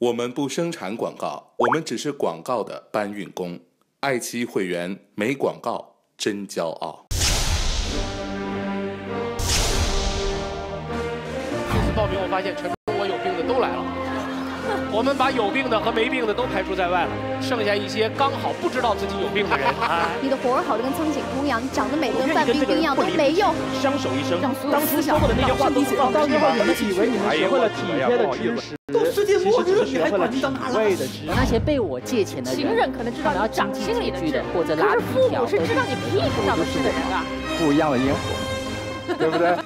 我们不生产广告，我们只是广告的搬运工。爱奇艺会员没广告真骄傲。这次报名，我发现全中国有病的都来了。我们把有病的和没病的都排除在外了，剩下一些刚好不知道自己有病的人。你的活儿好的跟苍井空一样，你长得美的跟范冰冰一样都没用。相守一生，让所有思想的那些话都放到你们以为你们学会了体贴的知识，都世界末日，你还管你到哪了？那些被我借钱的人，情人可能知道你掌心里的事，或者可是父母是知道你屁股上的事的人啊。不一样的烟火，对不对？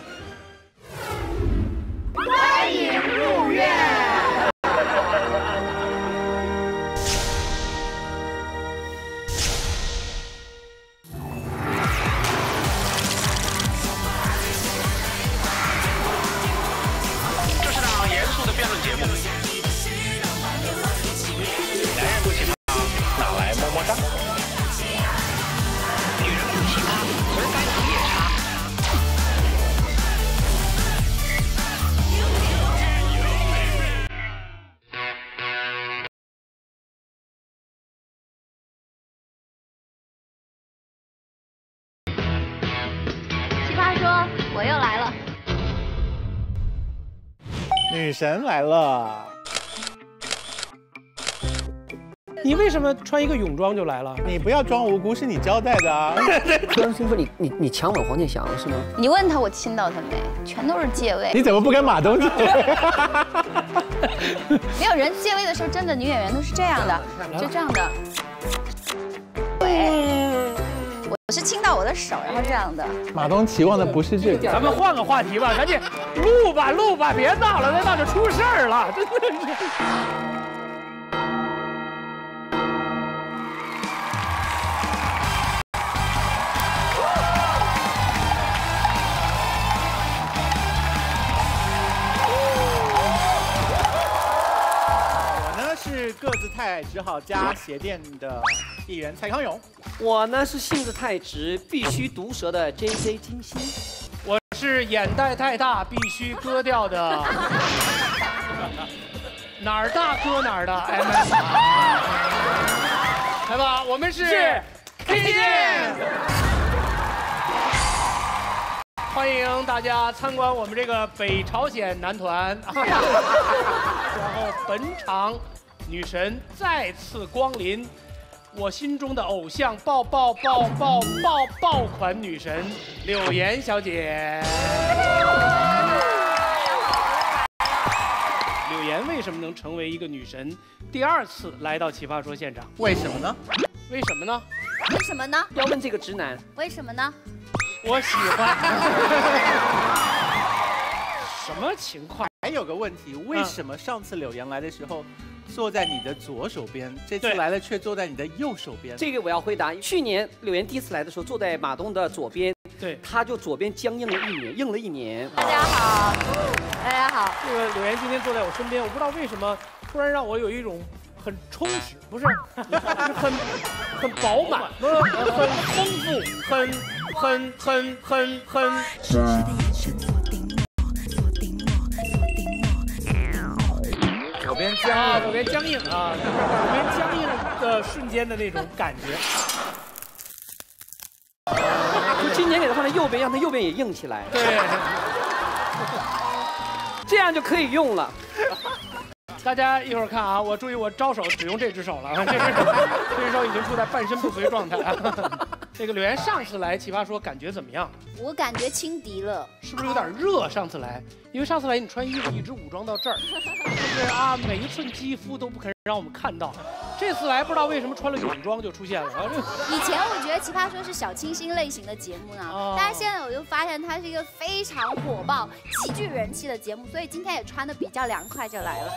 女神来了，你为什么穿一个泳装就来了？你不要装无辜，是你交代的啊。张师傅，你你你强吻黄健翔是吗？你问他我亲到他没？全都是借位。你怎么不跟马东借？没有人借位的时候，真的女演员都是这样的，就这样的。对，我是亲到我的手，然后这样的。马东期望的不是这个。咱们换个话题吧，赶紧录吧录吧，别闹了，再闹就出事儿了，真的是。我呢是个子太矮，只好加鞋垫的艺人蔡康永。我呢是性子太直，必须毒舌的 J J 金星。我是眼袋太大，必须割掉的。哪儿大割哪儿的 M S。来吧，我们是 K 见。欢迎大家参观我们这个北朝鲜男团。然后本场女神再次光临，我心中的偶像爆爆爆爆爆爆款女神柳岩小姐。柳岩为什么能成为一个女神？第二次来到《奇葩说》现场，为什么呢？为什么呢？为什么呢？要问这个直男，为什么呢？我喜欢。什么情况？还有个问题，为什么上次柳岩来的时候坐在你的左手边，这次来了却坐在你的右手边？这个我要回答。去年柳岩第一次来的时候，坐在马东的左边，对，他就左边僵硬了一年，硬了一年。大家好，大家好。这个柳岩今天坐在我身边，我不知道为什么突然让我有一种很充实，不是，很很饱满，不是 很丰富，很很很很很。啊，僵左边僵硬啊，左边僵硬的瞬间的那种感觉。就今年给他放在右边，让他右边也硬起来，对，这样就可以用了。大家一会儿看啊，我注意我招手只用这只手了，这只手这只手已经处在半身不遂状态。这个柳岩上次来奇葩说感觉怎么样？我感觉轻敌了，是不是有点热？上次来，因为上次来你穿衣服一直武装到这儿，就是啊，每一寸肌肤都不肯让我们看到。这次来不知道为什么穿了泳装就出现了啊，这以前我觉得《奇葩说》是小清新类型的节目呢，哦但是现在我就发现它是一个非常火爆、极具人气的节目，所以今天也穿的比较凉快就来了。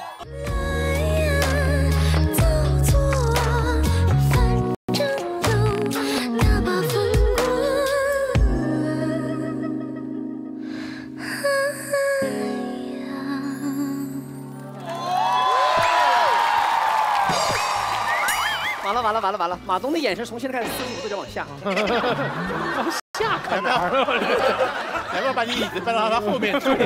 了完了完了！马东的眼神从现在开始四十五度角往下。往 下看哪儿？要不要把你椅子搬到他后面去？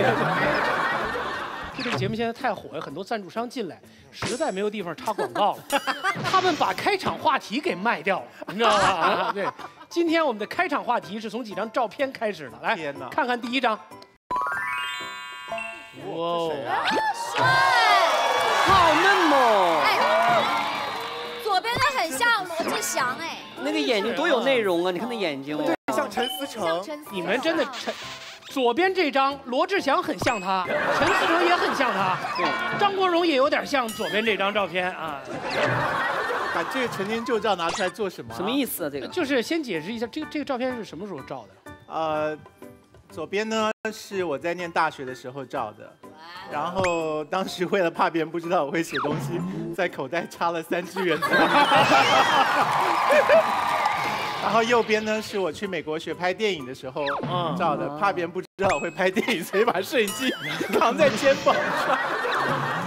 这个节目现在太火，了很多赞助商进来，实在没有地方插广告了，他们把开场话题给卖掉了，你知道吗？啊 对，今天我们的开场话题是从几张照片开始的，来天哪看看第一张。哇哦，帅！好罗志祥哎，那个眼睛多有内容啊！你看那眼睛哦，像陈思像诚，陈思你们真的陈，左边这张罗志祥很像他，陈思诚也很像他，对，张国荣也有点像左边这张照片啊。把这个陈年旧照拿出来做什么？什么意思啊？这个就是先解释一下，这个这个照片是什么时候照的？呃，左边呢是我在念大学的时候照的，然后当时为了怕别人不知道我会写东西，在口袋插了三支原子笔。然后右边呢是我去美国学拍电影的时候嗯照的，怕别人不知道我会拍电影，所以把摄影机 扛在肩膀上。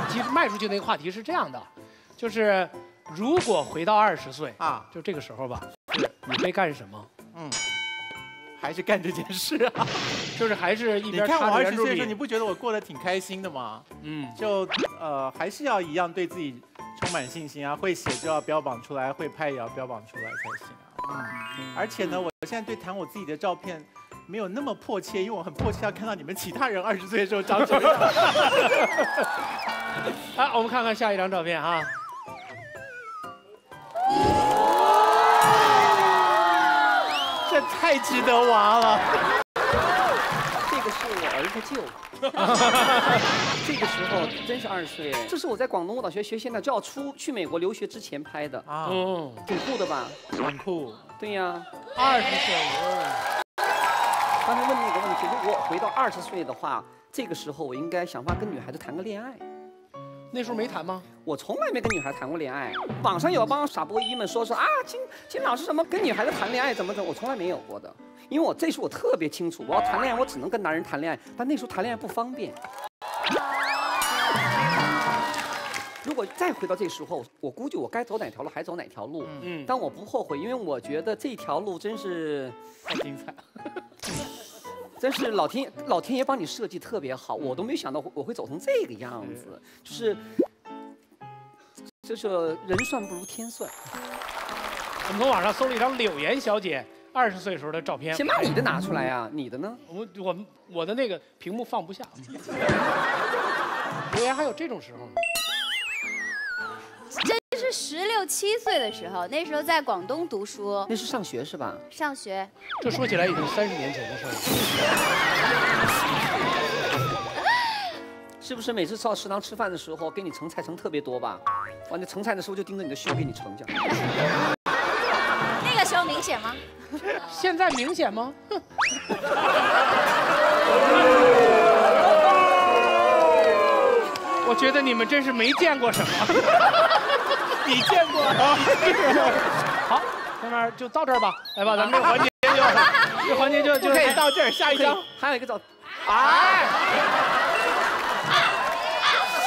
其实迈出去那个话题是这样的，就是如果回到二十岁，啊，就这个时候吧，你会干什么？嗯，还是干这件事啊。就是还是一边你看我二十岁的时候，你，不觉得我过得挺开心的吗？嗯，就呃还是要一样对自己充满信心啊，会写就要标榜出来，会拍也要标榜出来才行啊。嗯，而且呢，我现在对谈我自己的照片没有那么迫切，因为我很迫切要看到你们其他人二十岁的时候长什么样。啊，我们看看下一张照片啊。这太值得娃了。这个是我儿子舅。这个时候真是二十岁，这是我在广东舞蹈学学现在就要出去美国留学之前拍的，啊，嗯，挺酷的吧？很酷。对呀。二十岁，哦刚才问那个问题，如果回到二十岁的话，这个时候我应该想法跟女孩子谈个恋爱。那时候没谈吗？我从来没跟女孩谈过恋爱。网上有帮傻波一们说说啊，金金老师什么跟女孩子谈恋爱怎么怎么，我从来没有过的。因为我这时候我特别清楚，我要谈恋爱，我只能跟男人谈恋爱，但那时候谈恋爱不方便。如果再回到这时候，我估计我该走哪条路还走哪条路，嗯，但我不后悔，因为我觉得这条路真是太精彩了。真是老天老天爷帮你设计特别好，我都没想到我会走成这个样子，就是就是人算不如天算。我们从网上搜了一张柳岩小姐二十岁时候的照片。先把你的拿出来呀、你的呢？我我我的那个屏幕放不下。柳岩还有这种时候十六七岁的时候，那时候在广东读书那是上学是吧？上学，这说起来已经三十年前的事了。是不是每次到食堂吃饭的时候，给你盛菜盛特别多吧？完了盛菜的时候就盯着你的胸给你盛去。那个时候明显吗？现在明显吗？我觉得你们真是没见过什么。你见过啊？好，那么就到这儿吧，来吧，咱们这个环节就这个环节就就可以到这儿，下一张。还有一个走，哎，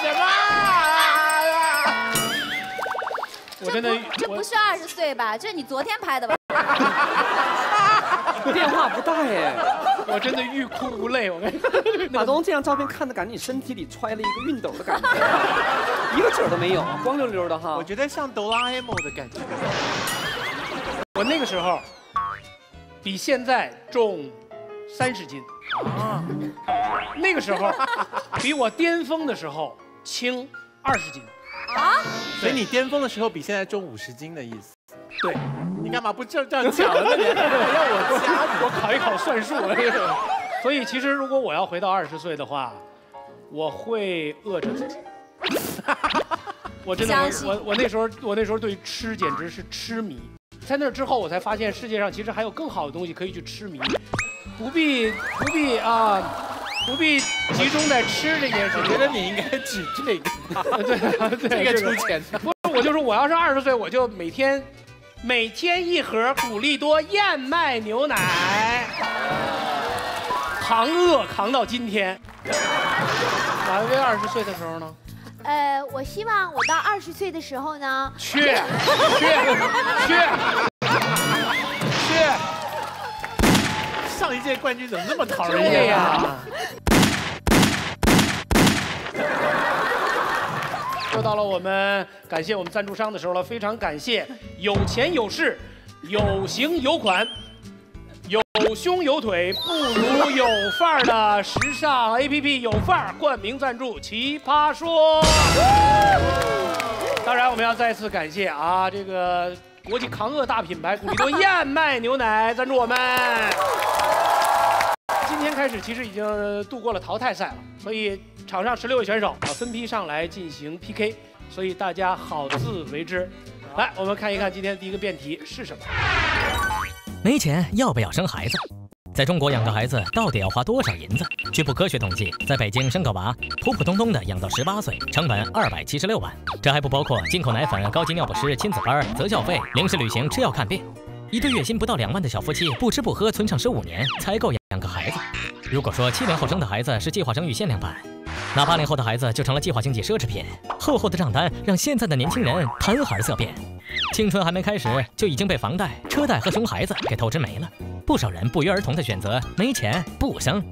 什么啊？我真的这不是二十岁吧？这是你昨天拍的吧？变化不大耶。我真的欲哭无泪，我跟你说。马东这张照片看的感觉你身体里揣了一个熨斗的感觉，一个褶都没有，光溜溜的哈我。觉得像哆啦 A 梦的感觉。我那个时候比现在重三十斤，啊，那个时候比我巅峰的时候轻二十斤。啊？所以你巅峰的时候比现在重五十斤的意思。对，你干嘛不这这样讲呢？你还要我加？我考一考算术。所以其实如果我要回到二十岁的话，我会饿着自己。我真的我我我那时候我那时候对吃简直是痴迷，在那之后我才发现世界上其实还有更好的东西可以去痴迷，不必不必啊。不必集中在吃这件事。我觉得你应该指这个，对 对，这个出钱的。不是，我就说我要是二十岁，我就每天每天一盒古力多燕麦牛奶，扛饿扛到今天。马薇二十岁的时候呢？呃，我希望我到二十岁的时候呢，去去去去！上一届冠军怎么那么讨人对厌呀啊？，我们感谢我们赞助商的时候了，非常感谢有钱有势、有型有款、有胸有腿不如有范儿的时尚 APP 有范儿冠名赞助《奇葩说》。当然，我们要再次感谢啊，这个国际抗饿大品牌古力多燕麦牛奶赞助我们。今天开始，其实已经度过了淘汰赛了，所以场上十六位选手啊分批上来进行 PK，所以大家好自为之。来，我们看一看今天第一个辩题是什么？没钱要不要生孩子？在中国养个孩子到底要花多少银子？据不科学统计，在北京生个娃，普普通通的养到十八岁，成本二百七十六万，这还不包括进口奶粉、高级尿不湿、亲子班、择校费、零食旅行、吃药看病。一对月薪不到两万的小夫妻，不吃不喝存上十五年才够养个孩子。如果说七零后生的孩子是计划生育限量版，那八零后的孩子就成了计划经济奢侈品。厚厚的账单让现在的年轻人谈孩色变，青春还没开始就已经被房贷、车贷和熊孩子给透支没了。不少人不约而同的选择没钱不生，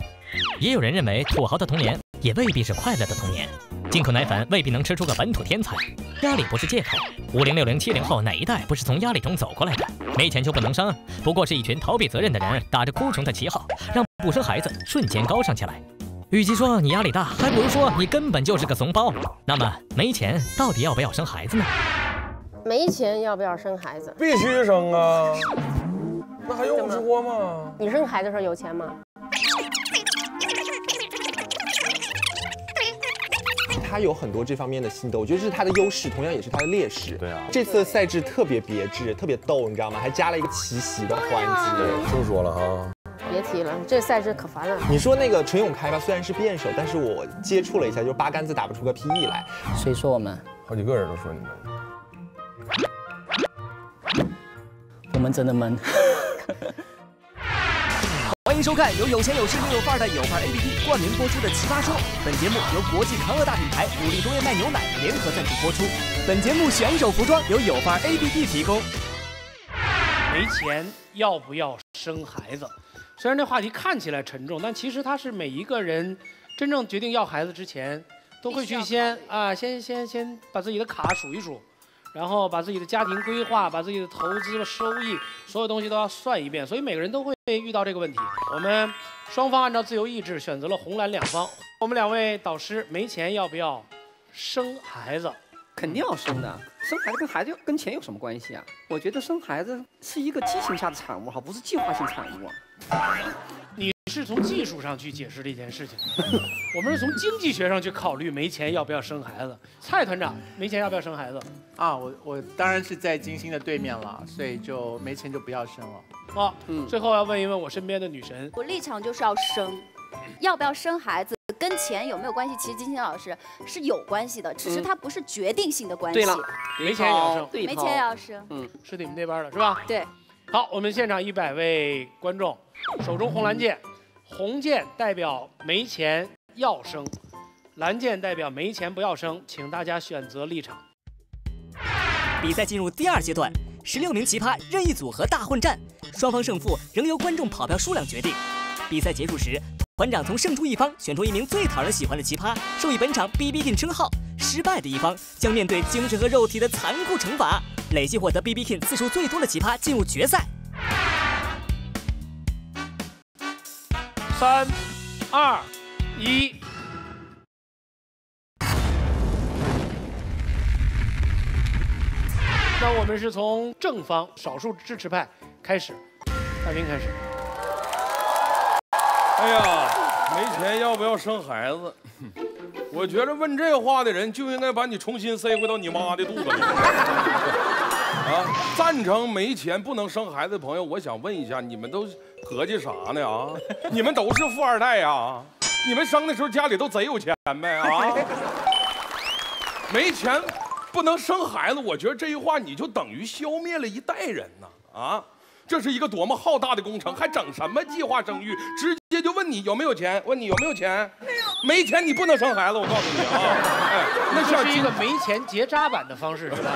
也有人认为土豪的童年也未必是快乐的童年。进口奶粉未必能吃出个本土天才，压力不是借口。五零、六零、七零后哪一代不是从压力中走过来的？没钱就不能生，不过是一群逃避责任的人打着哭穷的旗号，让不生孩子瞬间高尚起来。与其说你压力大，还不如说你根本就是个怂包。那么没钱到底要不要生孩子呢？没钱要不要生孩子？必须生啊！那还用说吗？你生孩子的时候有钱吗？他有很多这方面的心得，我觉得这是他的优势，同样也是他的劣势。对啊，这次赛制特别别致，特别逗，你知道吗？还加了一个奇袭的环节。就说了啊，别提了，这赛制可烦了。你说那个陈永开吧，虽然是辩手，但是我接触了一下，就是八竿子打不出个屁来。谁说我们？好几个人都说你们。我们真的闷。欢迎收看由有钱有势又有范儿的有范儿 APP 冠名播出的《奇葩说》。本节目由国际康乐大品牌五粒多燕麦牛奶联合赞助播出。本节目选手服装由有范儿 APP 提供。没钱要不要生孩子？虽然这话题看起来沉重，但其实它是每一个人真正决定要孩子之前，都会去先啊，先先先把自己的卡数一数，然后把自己的家庭规划、把自己的投资的收益，所有东西都要算一遍。所以每个人都会遇到这个问题。我们双方按照自由意志选择了红蓝两方。我们两位导师没钱要不要生孩子？肯定要生的，生孩子跟孩子跟钱有什么关系啊？我觉得生孩子是一个激情下的产物，哈，不是计划性产物。是从技术上去解释这件事情，我们是从经济学上去考虑没钱要不要生孩子。蔡团长，没钱要不要生孩子？啊，我我当然是在金星的对面了，所以就没钱就不要生了。啊，嗯，最后要问一问我身边的女神，我立场就是要生，要不要生孩子跟钱有没有关系？其实金星老师是有关系的，只是它不是决定性的关系。对了，没钱也要生，没钱也要生，嗯，是你们那边的是吧？对。好，我们现场一百位观众，手中红蓝键，红箭代表没钱要生，蓝箭代表没钱不要生，请大家选择立场。比赛进入第二阶段，十六名奇葩任意组合大混战，双方胜负仍由观众跑票数量决定。比赛结束时，团长从胜出一方选出一名最讨人喜欢的奇葩，授予本场 B B King 称号。失败的一方将面对精神和肉体的残酷惩罚。累计获得 B B King 次数最多的奇葩进入决赛。三、二、一。那我们是从正方少数支持派开始，大兵开始。哎呀，没钱要不要生孩子？我觉得问这话的人就应该把你重新塞回到你妈的肚子里。啊，赞成没钱不能生孩子的朋友，我想问一下，你们都合计啥呢？啊，你们都是富二代呀？你们生的时候家里都贼有钱呗？啊，没钱不能生孩子，我觉得这句话你就等于消灭了一代人呐！啊，这是一个多么浩大的工程，还整什么计划生育？直接就问你有没有钱？问你有没有钱？没有，没钱你不能生孩子，我告诉你啊！哎，那像是一个没钱结扎版的方式，是吧？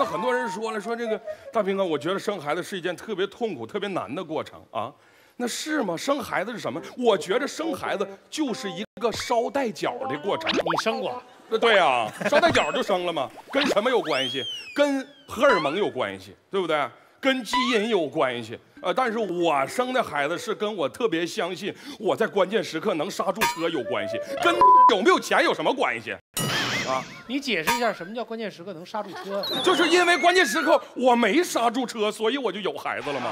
那很多人说了，说这个大兵哥，我觉得生孩子是一件特别痛苦、特别难的过程啊。那是吗？生孩子是什么？我觉得生孩子就是一个捎带脚的过程。你生过？呃，对呀、捎带脚就生了嘛，跟什么有关系？跟荷尔蒙有关系，对不对？跟基因有关系。呃，但是我生的孩子是跟我特别相信我在关键时刻能刹住车有关系，跟 有没有钱有什么关系？啊，你解释一下什么叫关键时刻能刹住车？就是因为关键时刻我没刹住车，所以我就有孩子了嘛，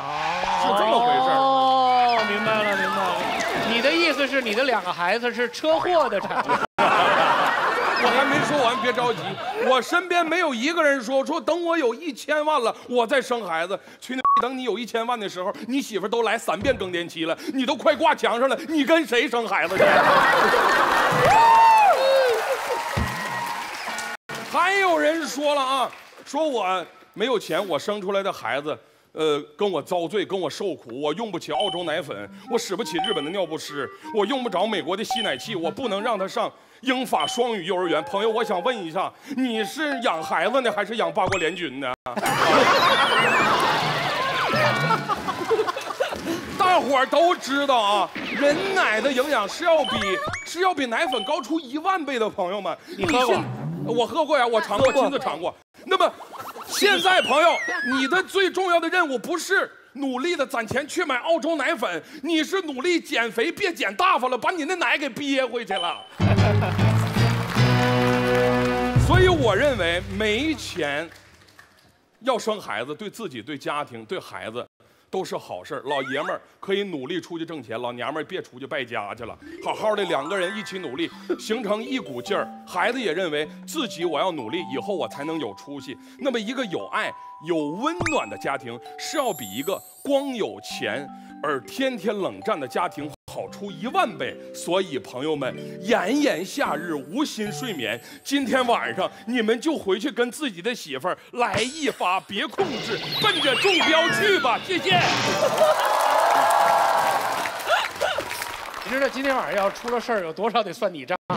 是这么回事儿。哦，明白了，明白了。你的意思是你的两个孩子是车祸的产物？我还没说完，别着急。我身边没有一个人说说等我有一千万了，我再生孩子。去那等你有一千万的时候，你媳妇都来三遍更年期了，你都快挂墙上了，你跟谁生孩子去？还有人说了啊，说我没有钱，我生出来的孩子。呃，跟我遭罪，跟我受苦，我用不起澳洲奶粉，我使不起日本的尿不湿，我用不着美国的吸奶器，我不能让他上英法双语幼儿园。朋友，我想问一下，你是养孩子呢，还是养八国联军呢？大伙儿都知道啊，人奶的营养是要比是要比奶粉高出一万倍的，朋友们，你喝过？我喝过呀，我尝过，亲自尝过。那么，现在朋友，你的最重要的任务不是努力的攒钱去买澳洲奶粉，你是努力减肥，别减大发了，把你那奶给憋回去了。所以我认为没钱要生孩子，对自己、对家庭、对孩子。都是好事儿，老爷们儿可以努力出去挣钱，老娘们儿别出去败家去了，好好的两个人一起努力，形成一股劲儿。孩子也认为自己我要努力，以后我才能有出息。那么一个有爱、有温暖的家庭，是要比一个光有钱而天天冷战的家庭好出一万倍。所以朋友们，炎炎夏日无心睡眠，今天晚上你们就回去跟自己的媳妇儿来一发，别控制，奔着中标去吧。谢谢。你知道今天晚上要出了事儿，有多少得算你账？大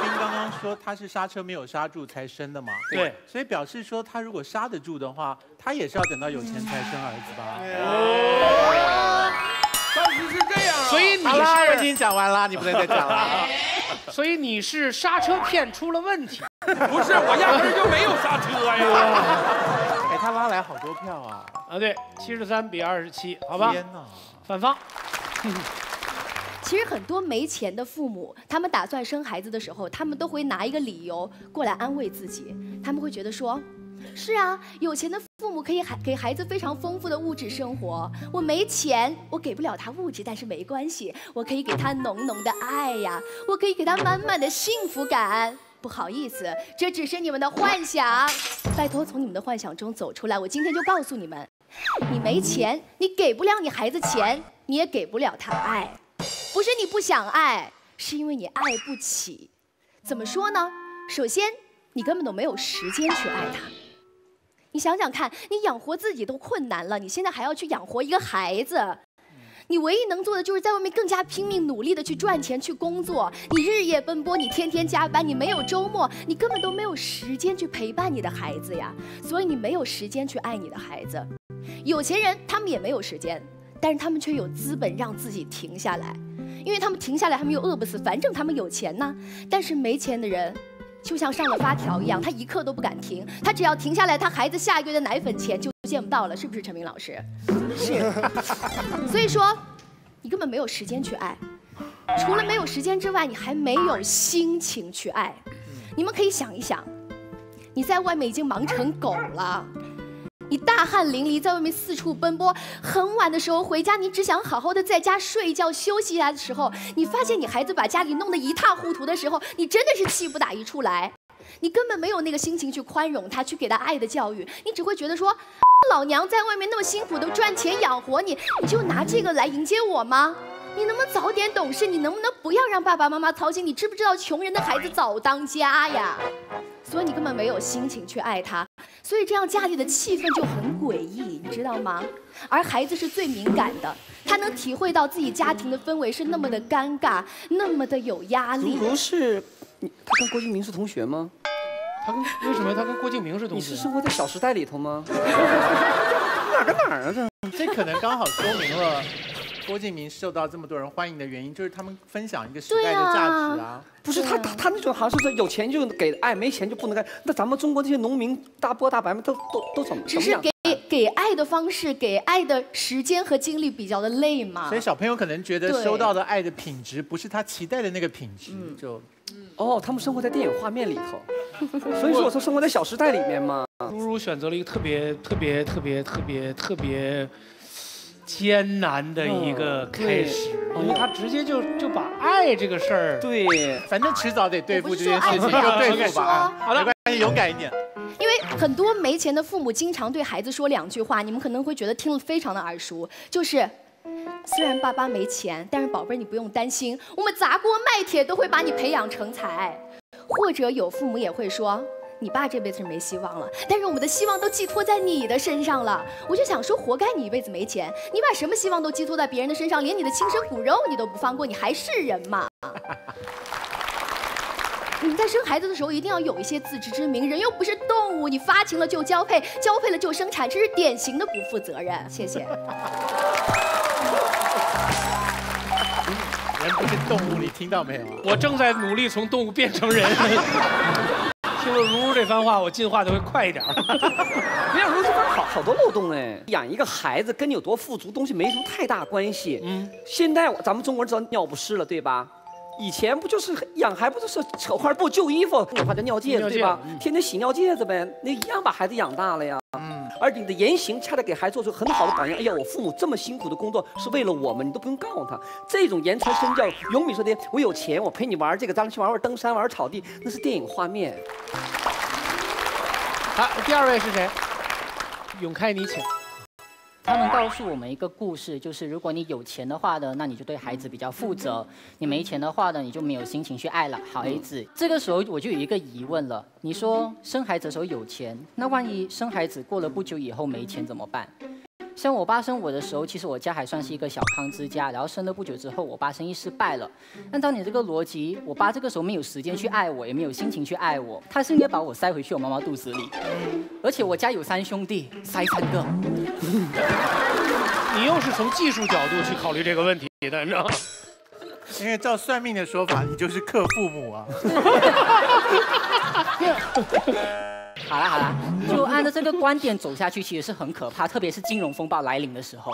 兵刚刚说他是刹车没有刹住才生的嘛？对，所以表示说他如果刹得住的话，他也是要等到有钱才生儿子吧？但是是这样啊，所以你好啦，我已，经讲完了，你不能再讲了。所以你是刹车片出了问题。不是我压根儿就没有刹车呀。哎，他拉来好多票啊！啊，对，七十三比二十七，好吧？天哪！反方，其实很多没钱的父母，他们打算生孩子的时候，他们都会拿一个理由过来安慰自己。他们会觉得说：“是啊，有钱的父母可以孩给孩子非常丰富的物质生活。我没钱，我给不了他物质，但是没关系，我可以给他浓浓的爱呀，我可以给他满满的幸福感。”不好意思，这只是你们的幻想。拜托，从你们的幻想中走出来。我今天就告诉你们，你没钱，你给不了你孩子钱，你也给不了他爱。不是你不想爱，是因为你爱不起。怎么说呢？首先，你根本都没有时间去爱他。你想想看，你养活自己都困难了，你现在还要去养活一个孩子。你唯一能做的就是在外面更加拼命努力的去赚钱、去工作。你日夜奔波，你天天加班，你没有周末，你根本都没有时间去陪伴你的孩子呀。所以你没有时间去爱你的孩子。有钱人他们也没有时间，但是他们却有资本让自己停下来，因为他们停下来，他们又饿不死，反正他们有钱呢。但是没钱的人，就像上了发条一样，他一刻都不敢停，他只要停下来，他孩子下一个月的奶粉钱就见不到了，是不是陈明老师？是。所以说，你根本没有时间去爱，除了没有时间之外，你还没有心情去爱。你们可以想一想，你在外面已经忙成狗了。你大汗淋漓，在外面四处奔波，很晚的时候回家，你只想好好的在家睡一觉休息一下的时候，你发现你孩子把家里弄得一塌糊涂的时候，你真的是气不打一处来，你根本没有那个心情去宽容他，去给他爱的教育，你只会觉得说，老娘在外面那么辛苦的赚钱养活你，你就拿这个来迎接我吗？你能不能早点懂事？你能不能不要让爸爸妈妈操心？你知不知道穷人的孩子早当家呀？所以你根本没有心情去爱他，所以这样家里的气氛就很诡异，你知道吗？而孩子是最敏感的，他能体会到自己家庭的氛围是那么的尴尬，那么的有压力。如如是，你他跟郭敬明是同学吗？他跟为什么他跟郭敬明是同学？你是生活在《小时代》里头吗？哪跟哪儿啊这？这可能刚好说明了郭敬明受到这么多人欢迎的原因，就是他们分享一个时代的价值啊。不是他他他那种好像是说有钱就给爱，没钱就不能干。那咱们中国这些农民大波大白们都都都怎么只是给给爱的方式、给爱的时间和精力比较的累嘛。所以小朋友可能觉得收到的爱的品质不是他期待的那个品质，就哦，他们生活在电影画面里头，所以说我说生活在《小时代》里面嘛。如如选择了一个特别特别特别特别特别艰难的一个开始，因为他直接就就把爱这个事儿，对，反正迟早得对付这件事情，就对付吧。啊好的没关系，勇敢一点。因为很多没钱的父母经常对孩子说两句话，你们可能会觉得听了非常的耳熟，就是。虽然爸爸没钱，但是宝贝儿你不用担心，我们砸锅卖铁都会把你培养成才。或者有父母也会说，你爸这辈子是没希望了，但是我们的希望都寄托在你的身上了。我就想说，活该你一辈子没钱，你把什么希望都寄托在别人的身上，连你的亲生骨肉你都不放过，你还是人吗？你们在生孩子的时候一定要有一些自知之明，人又不是动物，你发情了就交配，交配了就生产，这是典型的不负责任。谢谢。人不是动物，你听到没有啊？我正在努力从动物变成人。听了如如这番话，我进化就会快一点。没有，如这番好好多漏洞哎。养一个孩子跟你有多富足东西没什么太大关系。嗯，现在咱们中国人知道尿不湿了，对吧？以前不就是养孩子不就是扯块布旧衣服，有话叫尿介尿介子对吧？嗯天天洗尿介子呗，那一样把孩子养大了呀。嗯，而你的言行恰恰给孩子做出很好的榜样。哎呀，我父母这么辛苦的工作是为了我们，你都不用告诉他。这种言传身教，永敏说的我有钱，我陪你玩这个，咱们去玩玩登山，玩玩草地，那是电影画面。好，第二位是谁？永开，你请。他们告诉我们一个故事，就是如果你有钱的话呢，那你就对孩子比较负责；你没钱的话呢，你就没有心情去爱了孩子。这个时候我就有一个疑问了：你说生孩子的时候有钱，那万一生孩子过了不久以后没钱怎么办？像我爸生我的时候，其实我家还算是一个小康之家，然后生了不久之后，我爸生意失败了。按照你这个逻辑，我爸这个时候没有时间去爱我，也没有心情去爱我，他是应该把我塞回去我妈妈肚子里。而且我家有三兄弟，塞三个。你又是从技术角度去考虑这个问题的，你知道吗？因为照算命的说法，你就是克父母啊。好啦好啦，就按照这个观点走下去，其实是很可怕，特别是金融风暴来临的时候，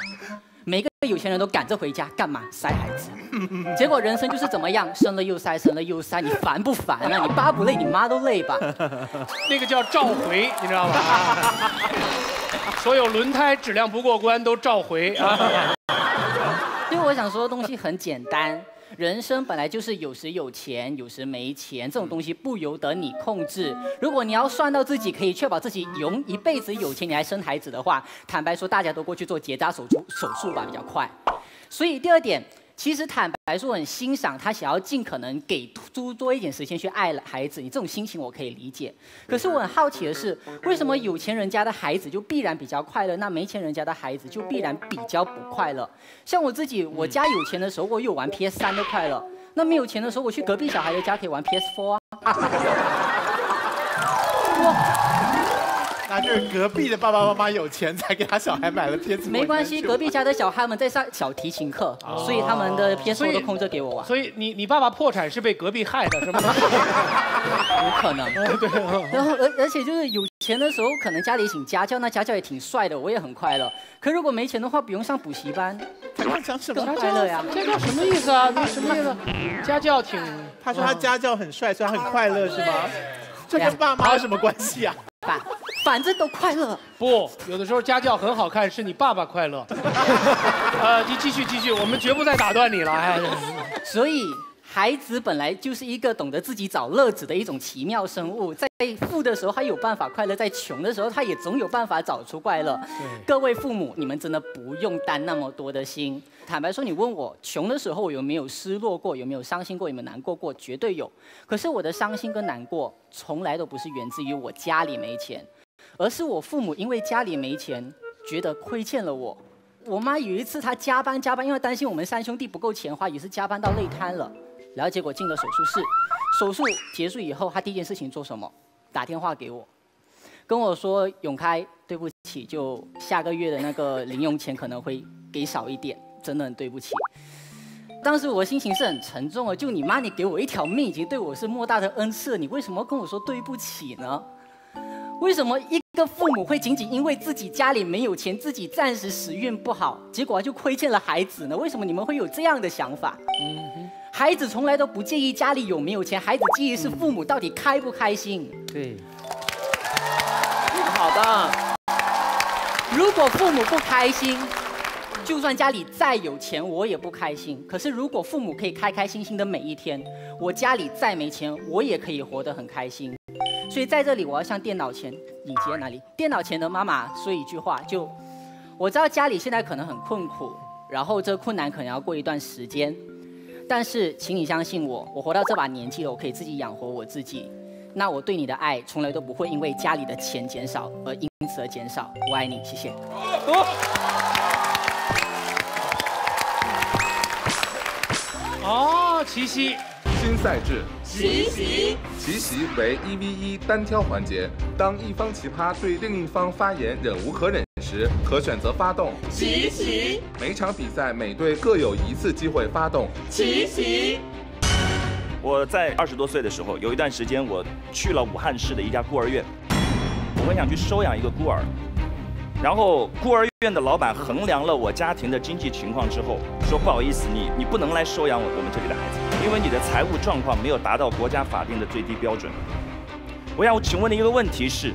每个有钱人都赶着回家干嘛？塞孩子。结果人生就是怎么样，生了又塞，生了又塞，你烦不烦啊？你爸不累，你妈都累吧？那个叫召回，你知道吧？所有轮胎质量不过关都召回啊！因为我想说的东西很简单，人生本来就是有时有钱，有时没钱，这种东西不由得你控制。如果你要算到自己可以确保自己永一辈子有钱，你还生孩子的话，坦白说，大家都过去做结扎手术手术吧，比较快。所以第二点。其实坦白说，我很欣赏他想要尽可能给出多一点时间去爱孩子，你这种心情我可以理解。可是我很好奇的是，为什么有钱人家的孩子就必然比较快乐，那没钱人家的孩子就必然比较不快乐？像我自己，我家有钱的时候，我有玩 PS 三的快乐；那没有钱的时候，我去隔壁小孩的家可以玩 PS Four 啊。那就是隔壁的爸爸妈妈有钱，才给他小孩买了 PS。没关系，隔壁家的小孩们在上小提琴课，所以他们的 PS 所以都空着给我玩。所以你你爸爸破产是被隔壁害的，是吗？有可能。对。然后而而且就是有钱的时候，可能家里请家教，那家教也挺帅的，我也很快乐。可如果没钱的话，不用上补习班，讲什么更快乐呀？家教什么意思啊？你什么意思？家教挺……他说他家教很帅，所以他很快乐，是吗？这跟爸妈有什么关系啊？爸反正都快乐。不，有的时候家教很好看，是你爸爸快乐。呃，你继续继续，我们绝不再打断你了。哎，所以孩子本来就是一个懂得自己找乐子的一种奇妙生物，在富的时候他有办法快乐，在穷的时候他也总有办法找出快乐。各位父母，你们真的不用担那么多的心。坦白说，你问我穷的时候我有没有失落过，有没有伤心过，有没有难过过，绝对有。可是我的伤心跟难过，从来都不是源自于我家里没钱，而是我父母因为家里没钱，觉得亏欠了我。我妈有一次她加班加班，因为担心我们三兄弟不够钱花，也是加班到累瘫了。然后结果进了手术室，手术结束以后，她第一件事情做什么？打电话给我，跟我说：“永开，对不起，就下个月的那个零用钱可能会给少一点。”真的很对不起。当时我心情是很沉重的，就你妈，你给我一条命，已经对我是莫大的恩赐了，你为什么跟我说对不起呢？为什么一个父母会仅仅因为自己家里没有钱，自己暂时时运不好，结果就亏欠了孩子呢？为什么你们会有这样的想法？嗯，孩子从来都不介意家里有没有钱，孩子介意是父母到底开不开心。对，好的。如果父母不开心，就算家里再有钱，我也不开心。可是如果父母可以开开心心的每一天，我家里再没钱，我也可以活得很开心。所以在这里，我要向电脑前尹杰哪里？电脑前的妈妈说一句话：就我知道家里现在可能很困苦，然后这困难可能要过一段时间，但是请你相信我，我活到这把年纪了，我可以自己养活我自己。那我对你的爱从来都不会因为家里的钱减少而因此而减少。我爱你，谢谢。齐溪。新赛制，奇袭，奇袭为一 v 一单挑环节。当一方奇葩对另一方发言忍无可忍时，可选择发动奇袭。每场比赛每队各有一次机会发动奇袭。我在二十多岁的时候，有一段时间我去了武汉市的一家孤儿院，我很想去收养一个孤儿。然后孤儿院的老板衡量了我家庭的经济情况之后，说不好意思，你你不能来收养我我们这里的孩子，因为你的财务状况没有达到国家法定的最低标准。我想请问的一个问题是，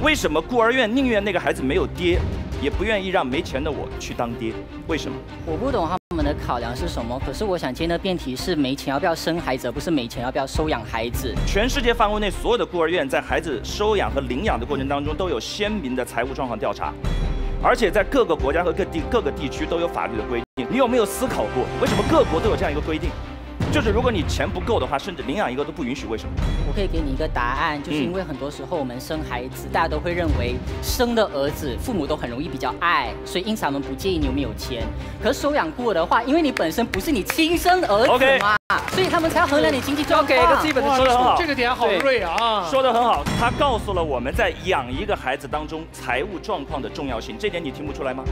为什么孤儿院宁愿那个孩子没有爹，也不愿意让没钱的我去当爹？为什么？我不懂他们的考量是什么。可是我想今天的辩题是没钱要不要生孩子，而不是没钱要不要收养孩子。全世界范围内所有的孤儿院在孩子收养和领养的过程当中都有鲜明的财务状况调查，而且在各个国家和各地各个地区都有法律的规定。你有没有思考过，为什么各国都有这样一个规定？就是如果你钱不够的话，甚至领养一个都不允许。为什么？我可以给你一个答案，就是因为很多时候我们生孩子，大家都会认为生的儿子父母都很容易比较爱，所以因此他们不介意你有没有钱。可是收养孤儿的话，因为你本身不是你亲生儿子嘛，所以他们才要衡量你经济状况。给个基本的说的很好，这个点好锐啊！说的很好，他告诉了我们在养一个孩子当中财务状况的重要性，这点你听不出来吗？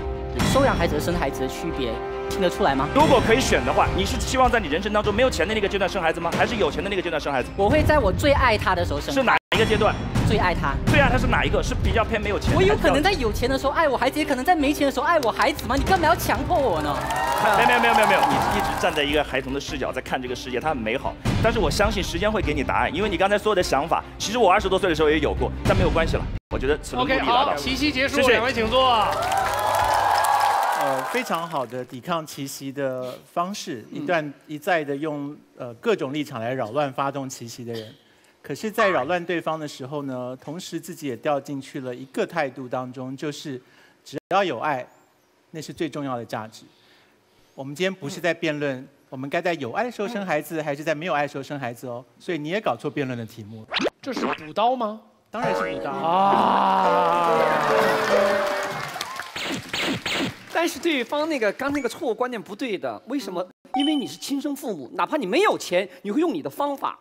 收养孩子和生孩子的区别。听得出来吗？如果可以选的话，你是希望在你人生当中没有钱的那个阶段生孩子吗？还是有钱的那个阶段生孩子？我会在我最爱他的时候生。是哪一个阶段？最爱他。最爱他是哪一个？是比较偏没有钱。我有可能在有钱的时候爱我孩子，也可能在没钱的时候爱我孩子吗？你干嘛要强迫我呢？没有没有没有没有，你一直站在一个孩童的视角在看这个世界，它很美好。但是我相信时间会给你答案，因为你刚才所有的想法，其实我二十多岁的时候也有过，但没有关系了。我觉得。OK，好，齐齐结束，两位请坐。呃，非常好的抵抗奇袭的方式，一段一再的用呃各种立场来扰乱发动奇袭的人，可是，在扰乱对方的时候呢，同时自己也掉进去了一个态度当中，就是只要有爱，那是最重要的价值。我们今天不是在辩论，我们该在有爱的时候生孩子，还是在没有爱的时候生孩子哦？所以你也搞错辩论的题目。这是补刀吗？当然是补刀啊。但是对方那个刚那个错误观念不对的，为什么？因为你是亲生父母，哪怕你没有钱，你会用你的方法，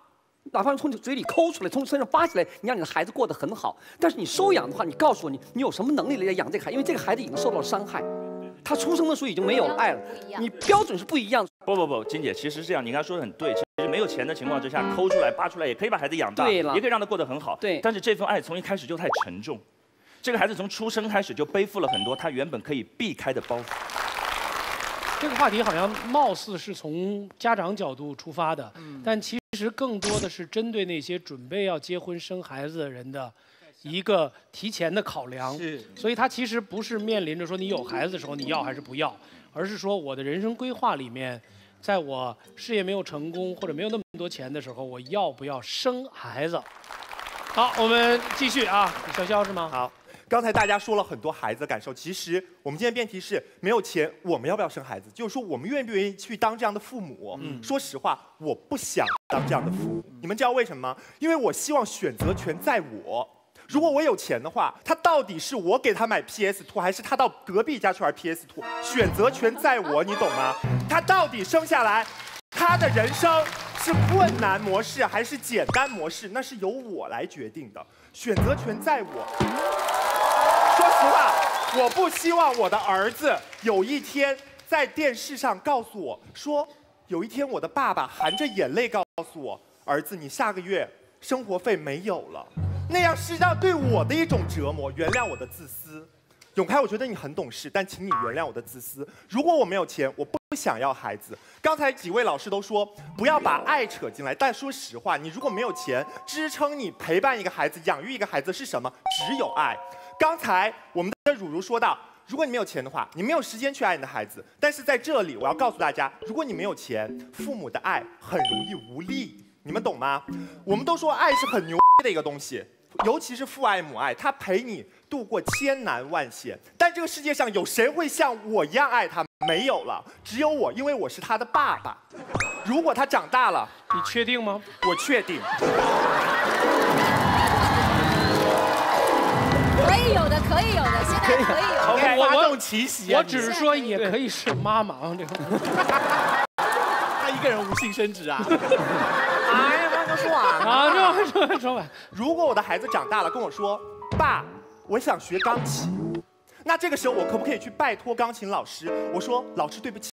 哪怕从你嘴里抠出来，从身上扒起来，你让你的孩子过得很好。但是你收养的话，你告诉我你，你有什么能力来养这个孩子？因为这个孩子已经受到了伤害，他出生的时候已经没有爱了。你标准是不一样。不不不，金姐，其实是这样，你刚才说的很对。其实没有钱的情况之下，抠出来扒出来，也可以把孩子养大，对了，也可以让他过得很好。对。但是这份爱从一开始就太沉重，这个孩子从出生开始就背负了很多他原本可以避开的包袱。这个话题好像貌似是从家长角度出发的，但其实更多的是针对那些准备要结婚生孩子的人的一个提前的考量。是，所以他其实不是面临着说你有孩子的时候你要还是不要，而是说我的人生规划里面，在我事业没有成功或者没有那么多钱的时候，我要不要生孩子？好，我们继续啊，小肖是吗？好。刚才大家说了很多孩子的感受，其实我们今天辩题是没有钱，我们要不要生孩子？就是说我们愿不愿意去当这样的父母？嗯，说实话，我不想当这样的父母。你们知道为什么吗？因为我希望选择权在我。如果我有钱的话，他到底是我给他买 PS Two，还是他到隔壁家去玩 PS Two？选择权在我，你懂吗？他到底生下来，他的人生是困难模式还是简单模式？那是由我来决定的，选择权在我。实话，我不希望我的儿子有一天在电视上告诉我说，有一天我的爸爸含着眼泪告诉我，儿子，你下个月生活费没有了，那样是让对我的一种折磨。原谅我的自私。永开，我觉得你很懂事，但请你原谅我的自私。如果我没有钱，我不想要孩子。刚才几位老师都说不要把爱扯进来，但说实话，你如果没有钱支撑你陪伴一个孩子、养育一个孩子是什么？只有爱。刚才我们的汝如说到，如果你没有钱的话，你没有时间去爱你的孩子。但是在这里，我要告诉大家，如果你没有钱，父母的爱很容易无力。你们懂吗？我们都说爱是很牛逼的一个东西。尤其是父爱母爱，他陪你度过千难万险。但这个世界上有谁会像我一样爱他？没有了，只有我，因为我是他的爸爸。如果他长大了，你确定吗？我确定。可以有的，可以有的，现在可以有。OK，发动奇袭。我只是说也可以是妈妈 啊，这个。他一个人无性生殖啊。哎呀，刚说完啊，说说说完。如果我的孩子长大了跟我说，爸，我想学钢琴，那这个时候我可不可以去拜托钢琴老师？我说，老师对不起，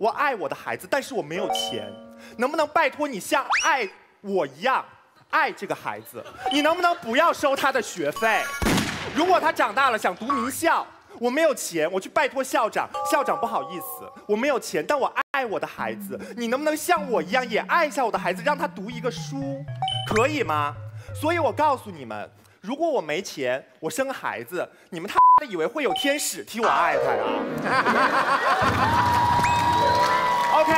我爱我的孩子，但是我没有钱，能不能拜托你像爱我一样爱这个孩子？你能不能不要收他的学费？如果他长大了想读名校。我没有钱，我去拜托校长。校长不好意思，我没有钱，但我爱我的孩子。你能不能像我一样也爱一下我的孩子，让他读一个书，可以吗？所以我告诉你们，如果我没钱，我生孩子，你们他的以为会有天使替我爱他呀？OK，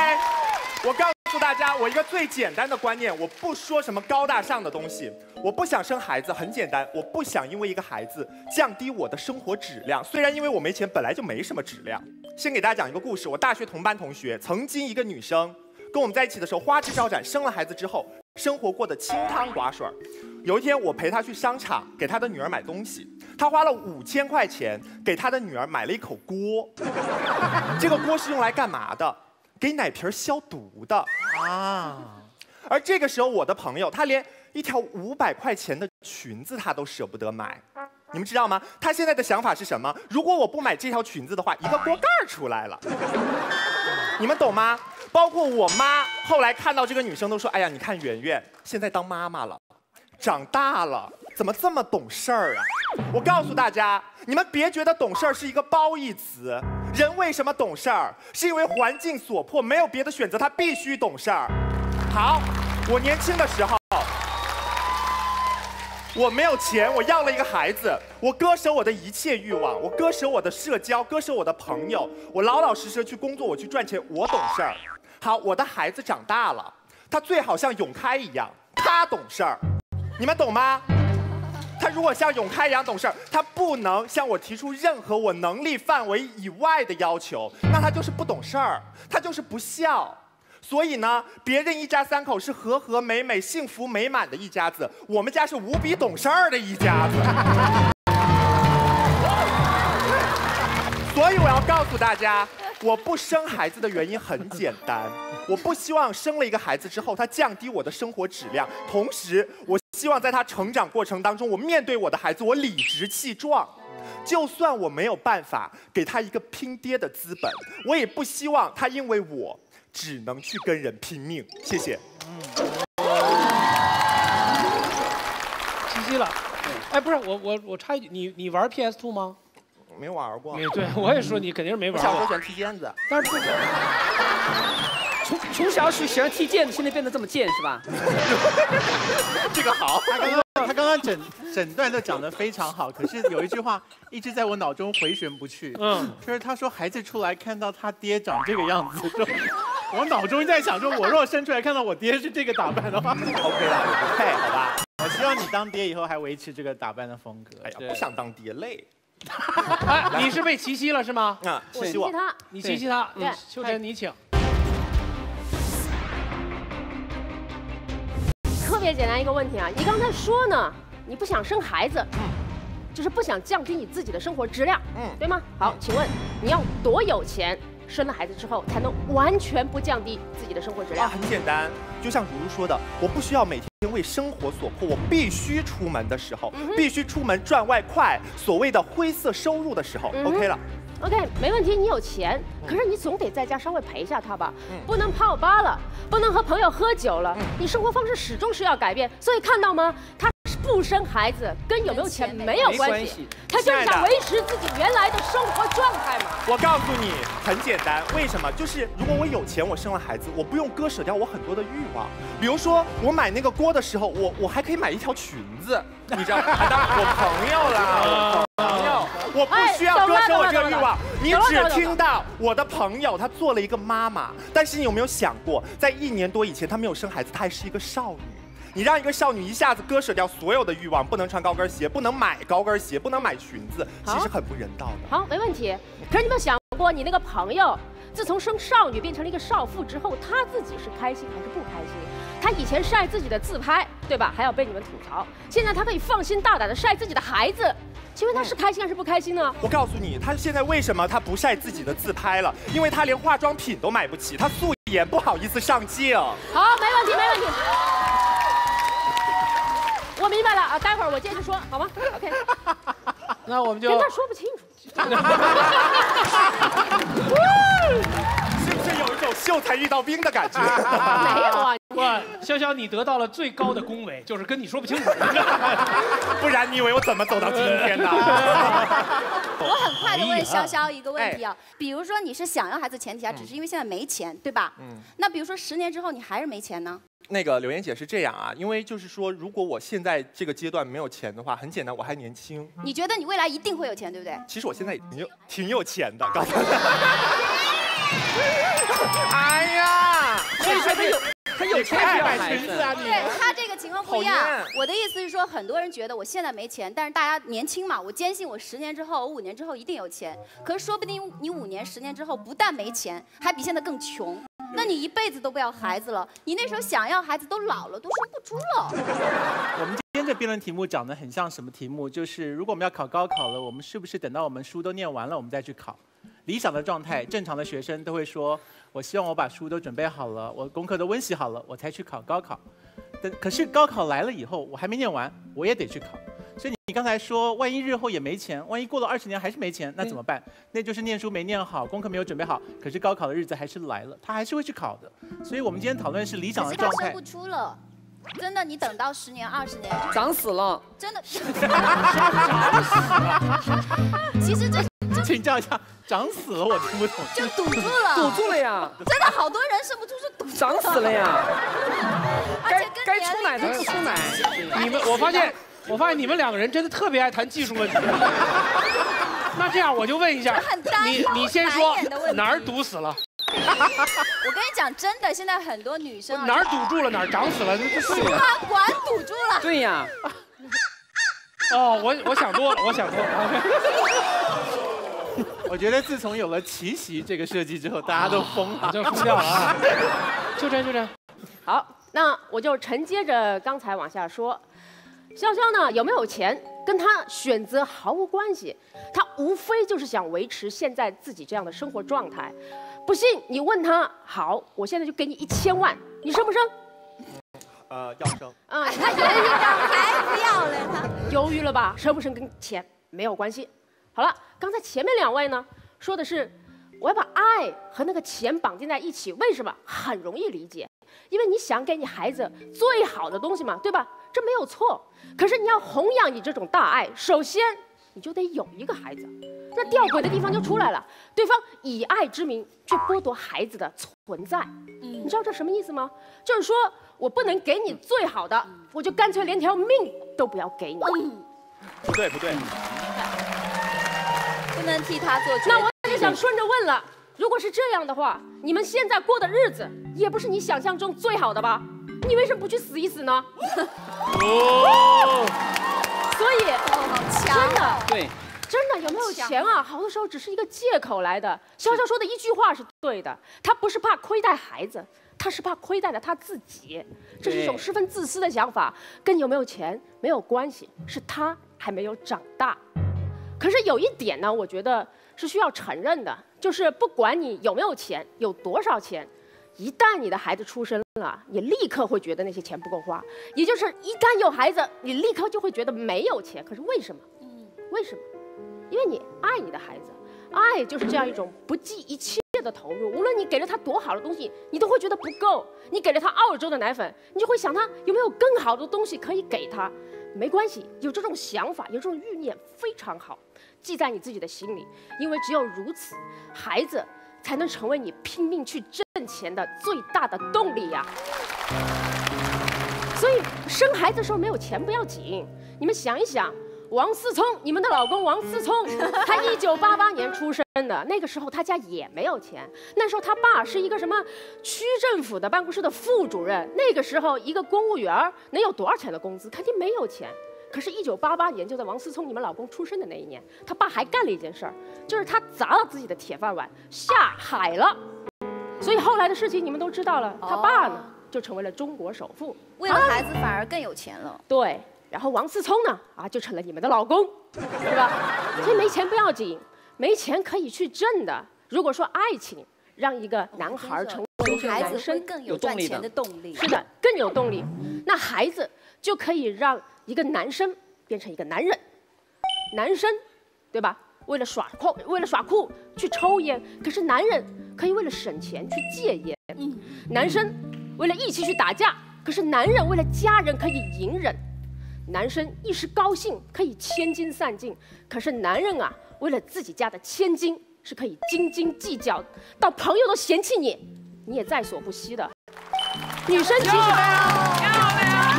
我告。告诉大家，我一个最简单的观念，我不说什么高大上的东西。我不想生孩子，很简单，我不想因为一个孩子降低我的生活质量。虽然因为我没钱，本来就没什么质量。先给大家讲一个故事，我大学同班同学，曾经一个女生跟我们在一起的时候花枝招展，生了孩子之后，生活过得清汤寡水。有一天，我陪她去商场给她的女儿买东西，她花了五千块钱给她的女儿买了一口锅。这个锅是用来干嘛的？给奶瓶消毒的啊，而这个时候我的朋友他连一条五百块钱的裙子他都舍不得买，你们知道吗？他现在的想法是什么？如果我不买这条裙子的话，一个锅盖出来了，你们懂吗？包括我妈后来看到这个女生都说：“哎呀，你看圆圆现在当妈妈了，长大了。”怎么这么懂事儿啊？我告诉大家，你们别觉得懂事儿是一个褒义词。人为什么懂事儿？是因为环境所迫，没有别的选择，他必须懂事儿。好，我年轻的时候，我没有钱，我要了一个孩子，我割舍我的一切欲望，我割舍我的社交，割舍我的朋友，我老老实实去工作，我去赚钱，我懂事儿。好，我的孩子长大了，他最好像永开一样，他懂事儿，你们懂吗？他如果像永开一样懂事儿，他不能向我提出任何我能力范围以外的要求，那他就是不懂事儿，他就是不孝。所以呢，别人一家三口是和和美美、幸福美满的一家子，我们家是无比懂事儿的一家子。所以我要告诉大家。我不生孩子的原因很简单，我不希望生了一个孩子之后，他降低我的生活质量。同时，我希望在他成长过程当中，我面对我的孩子，我理直气壮。就算我没有办法给他一个拼爹的资本，我也不希望他因为我只能去跟人拼命。谢谢。七夕了，哎，不是我我我插一句，你你玩 PS Two 吗？没玩过，对，我也说你肯定是没玩过。小时候喜欢踢毽子，但是不。从从小喜喜欢踢毽子，现在变得这么贱是吧？这个好。他刚刚他刚刚整整段都讲得非常好，可是有一句话一直在我脑中回旋不去。嗯，就是他说孩子出来看到他爹长这个样子，我脑中在想说，我若生出来看到我爹是这个打扮的话，OK 了，不配，好吧？我希望你当爹以后还维持这个打扮的风格。哎呀，不想当爹累。你是被齐袭了是吗？啊，我吸他，你齐袭他。对，秋晨你请。特别简单一个问题啊，你刚才说呢，你不想生孩子，嗯，就是不想降低你自己的生活质量，嗯，对吗？好，请问你要多有钱？生了孩子之后，才能完全不降低自己的生活质量。很简单，就像如如说的，我不需要每天为生活所迫，我必须出门的时候，必须出门赚外快，所谓的灰色收入的时候，OK 了。OK，没问题，你有钱，可是你总得在家稍微陪一下他吧，嗯不能泡吧了，不能和朋友喝酒了，你生活方式始终是要改变。所以看到吗？他不生孩子跟有没有钱没有关系他就是想维持自己原来的生活状态嘛。我告诉你，很简单，为什么？就是如果我有钱，我生了孩子，我不用割舍掉我很多的欲望。比如说，我买那个锅的时候，我我还可以买一条裙子，你知道吗？啊当然，我朋友啦，我朋友，我不需要割舍我这个欲望。你只听到我的朋友他做了一个妈妈，但是你有没有想过，在一年多以前，她没有生孩子，她还是一个少女。你让一个少女一下子割舍掉所有的欲望，不能穿高跟鞋，不能买高跟鞋，不能买裙子，其实很不人道的。好，没问题。可是你有没有想过，你那个朋友自从生少女变成了一个少妇之后，她自己是开心还是不开心？她以前晒自己的自拍，对吧？还要被你们吐槽。现在她可以放心大胆的晒自己的孩子，请问她是开心还是不开心呢？我告诉你，她现在为什么她不晒自己的自拍了？因为她连化妆品都买不起，她素颜不好意思上镜。好，没问题，没问题。我明白了啊，待会儿我接着说，好吗？OK。那我们就跟他说不清楚。是不是有一种秀才遇到兵的感觉？没有啊，哇，潇潇，你得到了最高的恭维，就是跟你说不清楚。不然你以为我怎么走到今天的？我很快的问潇潇一个问题啊，比如说你是想要孩子前提下，只是因为现在没钱，对吧？嗯。那比如说十年之后你还是没钱呢？那个柳岩姐是这样啊，因为就是说，如果我现在这个阶段没有钱的话，很简单，我还年轻。你觉得你未来一定会有钱，对不对？其实我现在挺有挺有钱的，告诉你。哎呀，所以说他有他有钱爱不要孩子买裙子啊你。对他这个情况不一样。我的意思是说，很多人觉得我现在没钱，但是大家年轻嘛，我坚信我十年之后、我五年之后一定有钱。可是说不定你五年、十年之后不但没钱，还比现在更穷。那你一辈子都不要孩子了，你那时候想要孩子都老了，都生不出了。我们今天这辩论题目讲得很像什么题目？就是如果我们要考高考了，我们是不是等到我们书都念完了，我们再去考？理想的状态，正常的学生都会说：“我希望我把书都准备好了，我功课都温习好了，我才去考高考。”但可是高考来了以后，我还没念完，我也得去考。所以你你刚才说，万一日后也没钱，万一过了二十年还是没钱，那怎么办？那就是念书没念好，功课没有准备好。可是高考的日子还是来了，他还是会去考的。所以我们今天讨论是理想的状态是他生不。出了，真的，你等到十年、二十年，长死了。真的。其实这 请教一下，长死了我听不懂。就堵住了，堵住了呀！真的好多人生不出是堵住长死了呀！该该出奶的出奶。你们，我发现，我发现你们两个人真的特别爱谈技术问题。那这样我就问一下你你先说哪儿堵死了，我跟你讲，真的，现在很多女生啊哪儿堵住了，哪儿长死了，这输？卵管堵住了。对呀。哦，我我想多了，我想多了。我觉得自从有了奇袭这个设计之后，大家都疯了，就疯掉了啊！就这样，就这样。好，那我就承接着刚才往下说，潇潇呢有没有钱跟他选择毫无关系，他无非就是想维持现在自己这样的生活状态。不信你问他，好，我现在就给你一千万，你生不生？呃，要生。啊，他犹豫了，还不要了，他犹豫了吧？生不生跟钱没有关系。好了，刚才前面两位呢说的是，我要把爱和那个钱绑定在一起，为什么？很容易理解，因为你想给你孩子最好的东西嘛，对吧？这没有错。可是你要弘扬你这种大爱，首先你就得有一个孩子。那吊诡的地方就出来了，对方以爱之名去剥夺孩子的存在，你知道这什么意思吗？就是说我不能给你最好的，我就干脆连条命都不要给你。不对不对，不能替他做决定。那我就想顺着问了，如果是这样的话，你们现在过的日子也不是你想象中最好的吧？你为什么不去死一死呢？哦，所以，真的，对，真的有没有钱啊？好多时候只是一个借口来的。潇潇说的一句话是对的，他不是怕亏待孩子，他是怕亏待了他自己。这是一种十分自私的想法，跟有没有钱没有关系，是他还没有长大。可是有一点呢，我觉得是需要承认的，就是不管你有没有钱，有多少钱，一旦你的孩子出生了，你立刻会觉得那些钱不够花。也就是一旦有孩子，你立刻就会觉得没有钱。可是为什么？为什么？因为你爱你的孩子，爱就是这样一种不计一切的投入，无论你给了他多好的东西，你都会觉得不够。你给了他澳洲的奶粉，你就会想他有没有更好的东西可以给他。没关系，有这种想法，有这种欲念非常好，记在你自己的心里，因为只有如此，孩子才能成为你拼命去挣钱的最大的动力呀。所以生孩子的时候没有钱不要紧，你们想一想。王思聪，你们的老公王思聪，他一九八八年出生的，那个时候他家也没有钱。那时候他爸是一个什么区政府的办公室的副主任，那个时候一个公务员能有多少钱的工资？肯定没有钱。可是，一九八八年就在王思聪你们老公出生的那一年，他爸还干了一件事儿，就是他砸了自己的铁饭碗下海了。所以后来的事情你们都知道了，他爸呢就成为了中国首富，为了孩子反而更有钱了。对。然后王思聪呢，啊，就成了你们的老公，对吧？所以没钱不要紧，没钱可以去挣的。如果说爱情让一个男孩成为一个男生，更有赚钱的动力。是的，更有动力。那孩子就可以让一个男生变成一个男人。男生，对吧？为了耍酷，为了耍酷去抽烟，可是男人可以为了省钱去戒烟。嗯。男生为了义气去打架，可是男人为了家人可以隐忍。男生一时高兴可以千金散尽，可是男人啊，为了自己家的千金是可以斤斤计较，到朋友都嫌弃你，你也在所不惜的。女生其实，漂亮，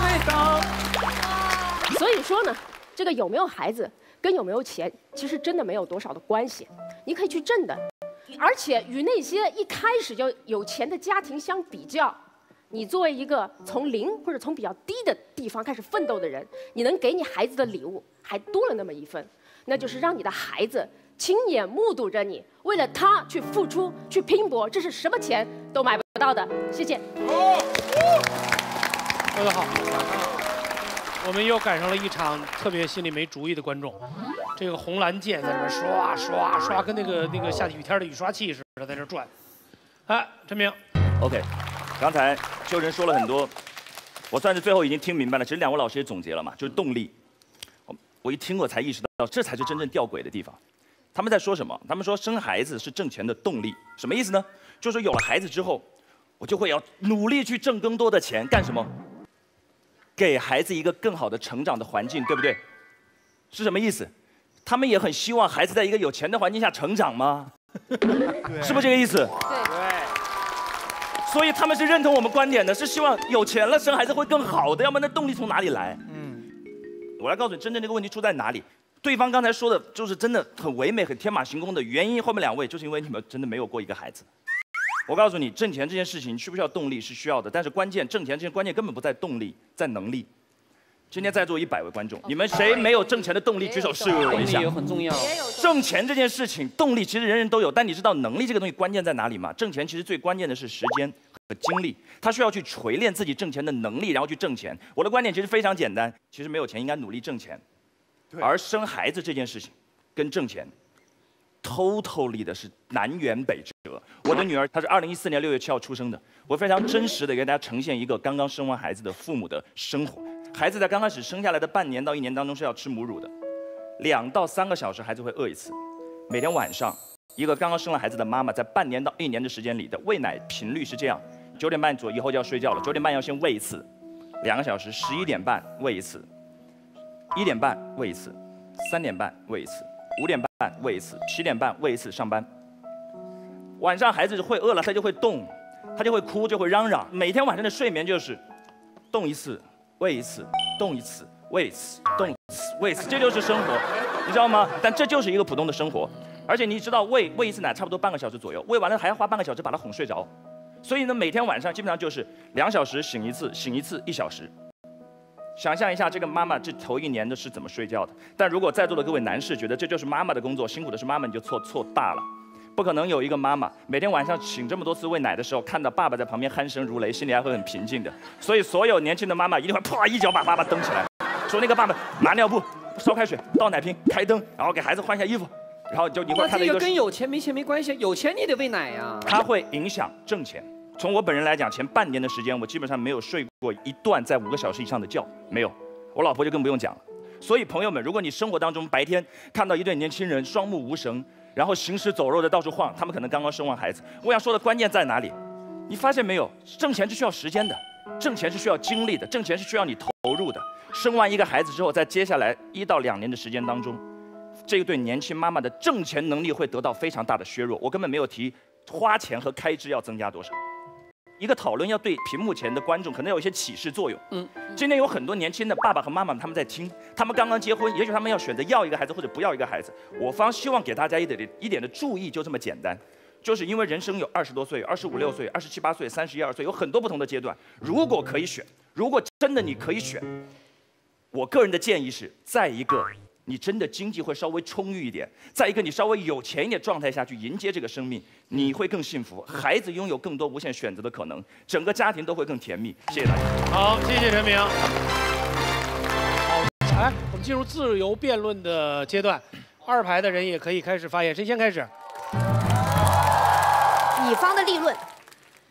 对的。所以说呢，这个有没有孩子跟有没有钱，其实真的没有多少的关系，你可以去挣的，而且与那些一开始就有钱的家庭相比较。你作为一个从零或者从比较低的地方开始奋斗的人，你能给你孩子的礼物还多了那么一份，那就是让你的孩子亲眼目睹着你为了他去付出、去拼搏，这是什么钱都买不到的。谢谢。说得好，我们又赶上了一场特别心里没主意的观众，这个红蓝键在这边刷刷刷，跟那个那个下雨天的雨刷器似的在这转。哎，陈明，OK。刚才秋晨说了很多，我算是最后已经听明白了。其实两位老师也总结了嘛，就是动力。我我一听我才意识到，这才是真正吊诡的地方。他们在说什么？他们说生孩子是挣钱的动力，什么意思呢？就是有了孩子之后，我就会要努力去挣更多的钱，干什么？给孩子一个更好的成长的环境，对不对？是什么意思？他们也很希望孩子在一个有钱的环境下成长吗？是不是这个意思？对。所以他们是认同我们观点的，是希望有钱了生孩子会更好的，要不然那动力从哪里来？嗯，我来告诉你，真正这个问题出在哪里。对方刚才说的就是真的很唯美、很天马行空的原因，后面两位就是因为你们真的没有过一个孩子。我告诉你，挣钱这件事情需不需要动力是需要的，但是关键挣钱这件关键根本不在动力，在能力。今天在座一百位观众，你们谁没有挣钱的动力？举手示我一下。动力很重要。挣钱这件事情，动力其实人人都有，但你知道能力这个东西关键在哪里吗？挣钱其实最关键的是时间和精力，他需要去锤炼自己挣钱的能力，然后去挣钱。我的观点其实非常简单，其实没有钱应该努力挣钱，而生孩子这件事情，跟挣钱，totally 的是南辕北辙。我的女儿她是二零一四年六月七号出生的，我非常真实的给大家呈现一个刚刚生完孩子的父母的生活。孩子在刚开始生下来的半年到一年当中是要吃母乳的，两到三个小时孩子会饿一次。每天晚上，一个刚刚生了孩子的妈妈在半年到一年的时间里的喂奶频率是这样：九点半左右以后就要睡觉了，九点半要先喂一次，两个小时，十一点半喂一次，一点半喂一次，三点半喂一次，五点半喂一次，七点半喂一次上班。晚上孩子会饿了，他就会动，他就会哭，就会嚷嚷。每天晚上的睡眠就是动一次。喂一次，动一次，喂一次，动一次，喂一次，这就是生活，你知道吗？但这就是一个普通的生活，而且你知道，喂喂一次奶差不多半个小时左右，喂完了还要花半个小时把他哄睡着，所以呢，每天晚上基本上就是两小时醒一次，醒一次一小时。想象一下，这个妈妈这头一年的是怎么睡觉的？但如果在座的各位男士觉得这就是妈妈的工作，辛苦的是妈妈，你就错错大了。不可能有一个妈妈每天晚上醒这么多次喂奶的时候，看到爸爸在旁边鼾声如雷，心里还会很平静的。所以所有年轻的妈妈一定会啪一脚把爸爸蹬起来，说那个爸爸拿尿布、烧开水、倒奶瓶、开灯，然后给孩子换一下衣服，然后就你会看到一个。跟有钱没钱没关系，有钱你得喂奶呀。它会影响挣钱。从我本人来讲，前半年的时间我基本上没有睡过一段在五个小时以上的觉，没有。我老婆就更不用讲了。所以朋友们，如果你生活当中白天看到一对年轻人双目无神，然后行尸走肉的到处晃，他们可能刚刚生完孩子。我想说的关键在哪里？你发现没有？挣钱是需要时间的，挣钱是需要精力的，挣钱是需要你投入的。生完一个孩子之后，在接下来一到两年的时间当中，这一对年轻妈妈的挣钱能力会得到非常大的削弱。我根本没有提花钱和开支要增加多少。一个讨论要对屏幕前的观众可能有一些启示作用。嗯，今天有很多年轻的爸爸和妈妈他们在听，他们刚刚结婚，也许他们要选择要一个孩子或者不要一个孩子。我方希望给大家一点一点的注意，就这么简单，就是因为人生有二十多岁、二十五六岁、二十七八岁、三十一二岁，有很多不同的阶段。如果可以选，如果真的你可以选，我个人的建议是，在一个。你真的经济会稍微充裕一点，再一个你稍微有钱一点状态下去迎接这个生命，你会更幸福，孩子拥有更多无限选择的可能，整个家庭都会更甜蜜。谢谢大家。好，谢谢陈明。好，来，我们进入自由辩论的阶段，二排的人也可以开始发言，谁先开始？乙方的立论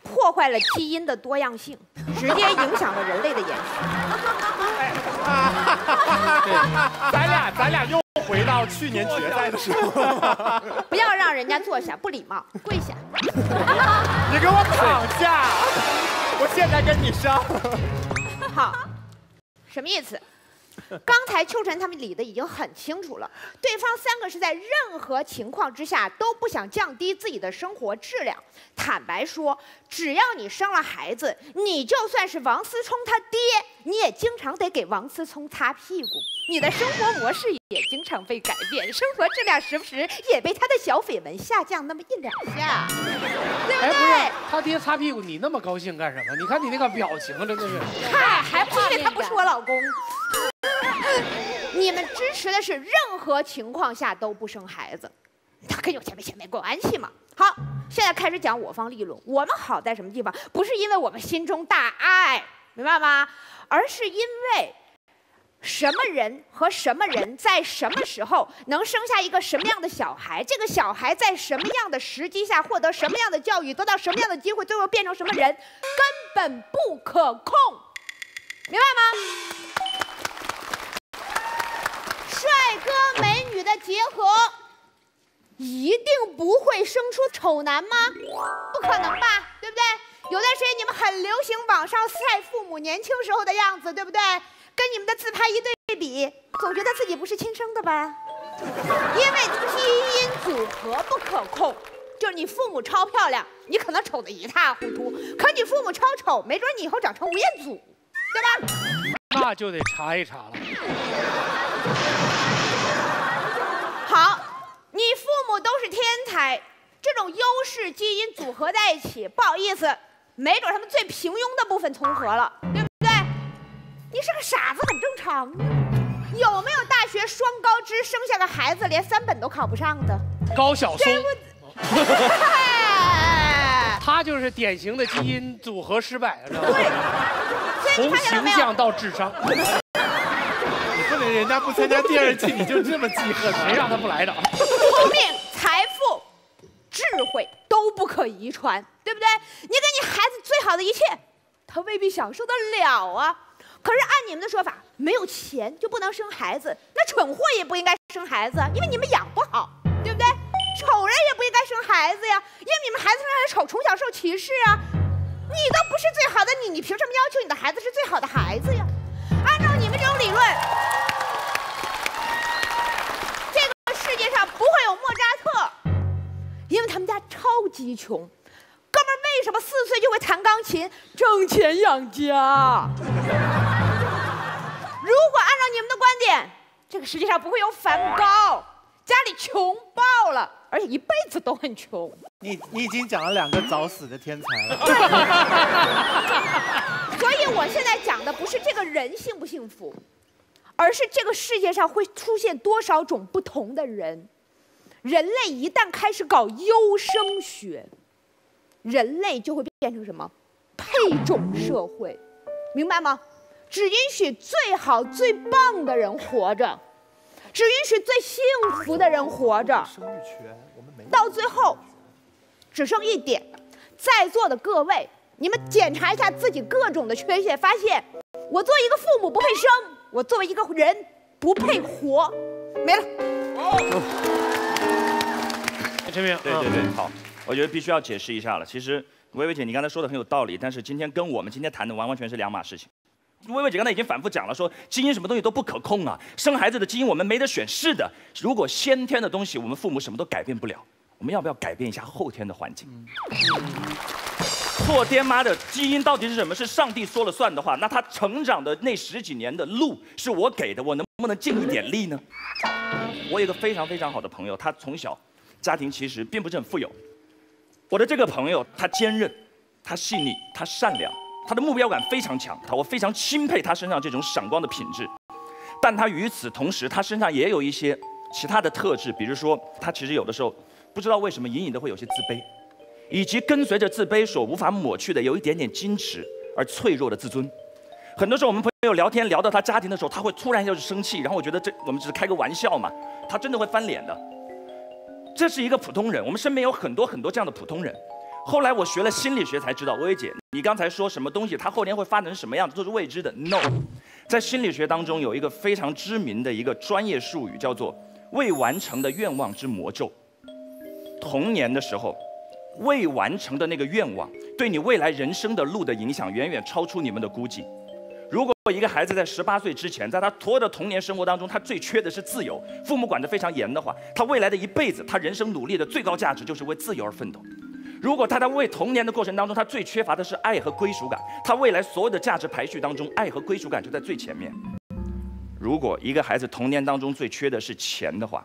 破坏了基因的多样性，直接影响了人类的延续。对，咱俩咱俩又回到去年决赛的时候。不要让人家坐下，不礼貌，跪下。你给我躺下，我现在跟你上。好，什么意思？刚才秋晨他们理的已经很清楚了，对方三个是在任何情况之下都不想降低自己的生活质量。坦白说，只要你生了孩子，你就算是王思聪他爹，你也经常得给王思聪擦屁股，你的生活模式也经常被改变，生活质量时不时也被他的小绯闻下降那么一两下，对不对？他爹擦屁股，你那么高兴干什么？你看你那个表情，真的是。嗨，还不因为他不是我老公。你们支持的是任何情况下都不生孩子，他跟有钱没钱没关系嘛。好，现在开始讲我方立论。我们好在什么地方？不是因为我们心中大爱，明白吗？而是因为什么人和什么人在什么时候能生下一个什么样的小孩，这个小孩在什么样的时机下获得什么样的教育，得到什么样的机会，最后变成什么人，根本不可控，明白吗？帅哥美女的结合，一定不会生出丑男吗？不可能吧，对不对？有段时间你们很流行网上晒父母年轻时候的样子，对不对？跟你们的自拍一对比，总觉得自己不是亲生的吧？因为基因组合不可控，就是你父母超漂亮，你可能丑得一塌糊涂；可你父母超丑，没准你以后长成吴彦祖，对吧？那就得查一查了。好，你父母都是天才，这种优势基因组合在一起，不好意思，没准他们最平庸的部分重合了，对不对？你是个傻子，很正常。有没有大学双高知生下的孩子连三本都考不上的？高晓松。他就是典型的基因组合失败，知道吗？从形象到智商。你不能人家不参加第二季，你就这么记恨？谁让他不来的？聪明、财富、智慧都不可遗传，对不对？你给你孩子最好的一切，他未必享受得了啊。可是按你们的说法，没有钱就不能生孩子，那蠢货也不应该生孩子，因为你们养不好，对不对？丑人也不应该生孩子呀，因为你们孩子生来丑，从小受歧视啊。你都不是最好的你，你凭什么要求你的孩子是最好的孩子呀？按照你们这种理论。因为他们家超级穷，哥们儿为什么四岁就会弹钢琴，挣钱养家？如果按照你们的观点，这个世界上不会有梵高，家里穷爆了，而且一辈子都很穷。你你已经讲了两个早死的天才了。所以我现在讲的不是这个人幸不幸福，而是这个世界上会出现多少种不同的人。人类一旦开始搞优生学，人类就会变成什么？配种社会，明白吗？只允许最好最棒的人活着，只允许最幸福的人活着。生育权，我们。到最后，只剩一点，在座的各位，你们检查一下自己各种的缺陷，发现我作为一个父母不配生，我作为一个人不配活，没了。陈明，对对对，好，我觉得必须要解释一下了。其实薇薇姐，你刚才说的很有道理，但是今天跟我们今天谈的完完全是两码事情。薇薇姐刚才已经反复讲了，说基因什么东西都不可控啊，生孩子的基因我们没得选。是的，如果先天的东西我们父母什么都改变不了，我们要不要改变一下后天的环境？错爹妈的基因到底是什么？是上帝说了算的话，那他成长的那十几年的路是我给的，我能不能尽一点力呢？我有一个非常非常好的朋友，他从小家庭其实并不是很富有。我的这个朋友，他坚韧，他细腻，他善良，他的目标感非常强，他我非常钦佩他身上这种闪光的品质。但他与此同时，他身上也有一些其他的特质，比如说他其实有的时候不知道为什么隐隐的会有些自卑。以及跟随着自卑所无法抹去的有一点点矜持而脆弱的自尊，很多时候我们朋友聊天聊到他家庭的时候，他会突然就是生气，然后我觉得这我们只是开个玩笑嘛，他真的会翻脸的。这是一个普通人，我们身边有很多很多这样的普通人。后来我学了心理学才知道，薇薇姐，你刚才说什么东西，他后天会发展成什么样子都是未知的。No，在心理学当中有一个非常知名的一个专业术语，叫做未完成的愿望之魔咒。童年的时候。未完成的那个愿望，对你未来人生的路的影响远远超出你们的估计。如果一个孩子在十八岁之前，在他所有的童年生活当中，他最缺的是自由，父母管得非常严的话，他未来的一辈子，他人生努力的最高价值就是为自由而奋斗。如果他在为童年的过程当中，他最缺乏的是爱和归属感，他未来所有的价值排序当中，爱和归属感就在最前面。如果一个孩子童年当中最缺的是钱的话，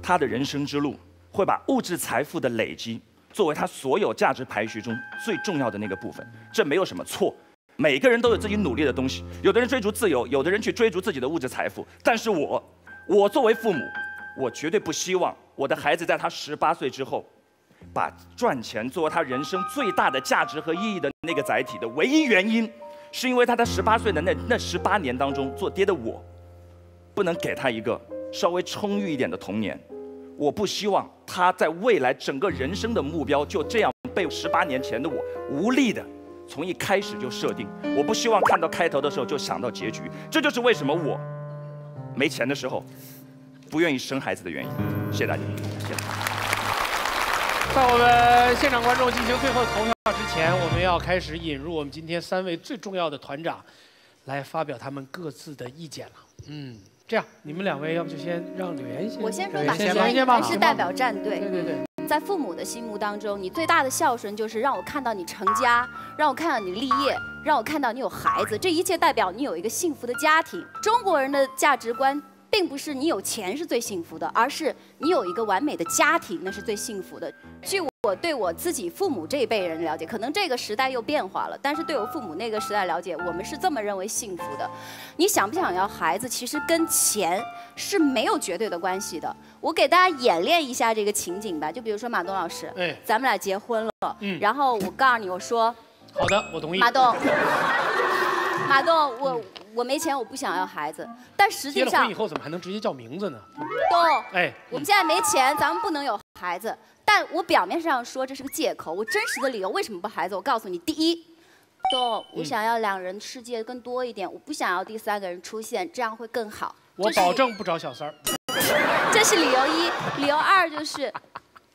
他的人生之路。会把物质财富的累积作为他所有价值排序中最重要的那个部分，这没有什么错。每个人都有自己努力的东西，有的人追逐自由，有的人去追逐自己的物质财富。但是我，我作为父母，我绝对不希望我的孩子在他十八岁之后，把赚钱作为他人生最大的价值和意义的那个载体的唯一原因，是因为他在十八岁的那那十八年当中，做爹的我，不能给他一个稍微充裕一点的童年。我不希望他在未来整个人生的目标就这样被十八年前的我无力的从一开始就设定。我不希望看到开头的时候就想到结局。这就是为什么我没钱的时候不愿意生孩子的原因。谢谢大家。谢谢。在我们现场观众进行最后投票之前，我们要开始引入我们今天三位最重要的团长来发表他们各自的意见了。嗯。这样，你们两位要不就先让柳岩先。我先说吧，先先吧。是代表战队。对对对。在父母的心目当中，你最大的孝顺就是让我看到你成家，让我看到你立业，让我看到你有孩子，这一切代表你有一个幸福的家庭。中国人的价值观。并不是你有钱是最幸福的，而是你有一个完美的家庭，那是最幸福的。据我对我自己父母这一辈人了解，可能这个时代又变化了，但是对我父母那个时代了解，我们是这么认为幸福的。你想不想要孩子，其实跟钱是没有绝对的关系的。我给大家演练一下这个情景吧，就比如说马东老师，哎，咱们俩结婚了，嗯，然后我告诉你，我说，好的，我同意。马东，马东，我。我没钱，我不想要孩子，但实际上结了婚以后怎么还能直接叫名字呢？东哎，我们现在没钱，咱们不能有孩子。但我表面上说这是个借口，我真实的理由为什么不孩子？我告诉你，第一，都我想要两人世界更多一点，我不想要第三个人出现，这样会更好。我保证不找小三儿。这是理由一，理由二就是。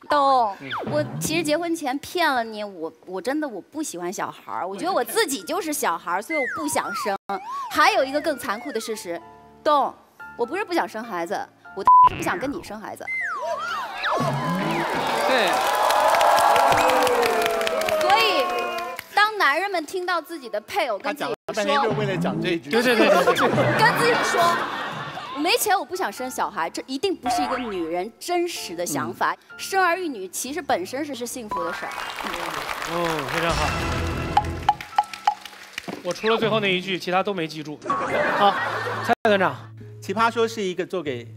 都，我其实结婚前骗了你，我我真的我不喜欢小孩儿，我觉得我自己就是小孩儿，所以我不想生。还有一个更残酷的事实，东，我不是不想生孩子，我 是不想跟你生孩子。对。所以，当男人们听到自己的配偶跟自己说，就是为了讲这一句，对对对对对，跟自己说。没钱，我不想生小孩，这一定不是一个女人真实的想法。生儿育女其实本身是是幸福的事儿。哦，非常好。我除了最后那一句，其他都没记住。好，蔡团长，《奇葩说》是一个做给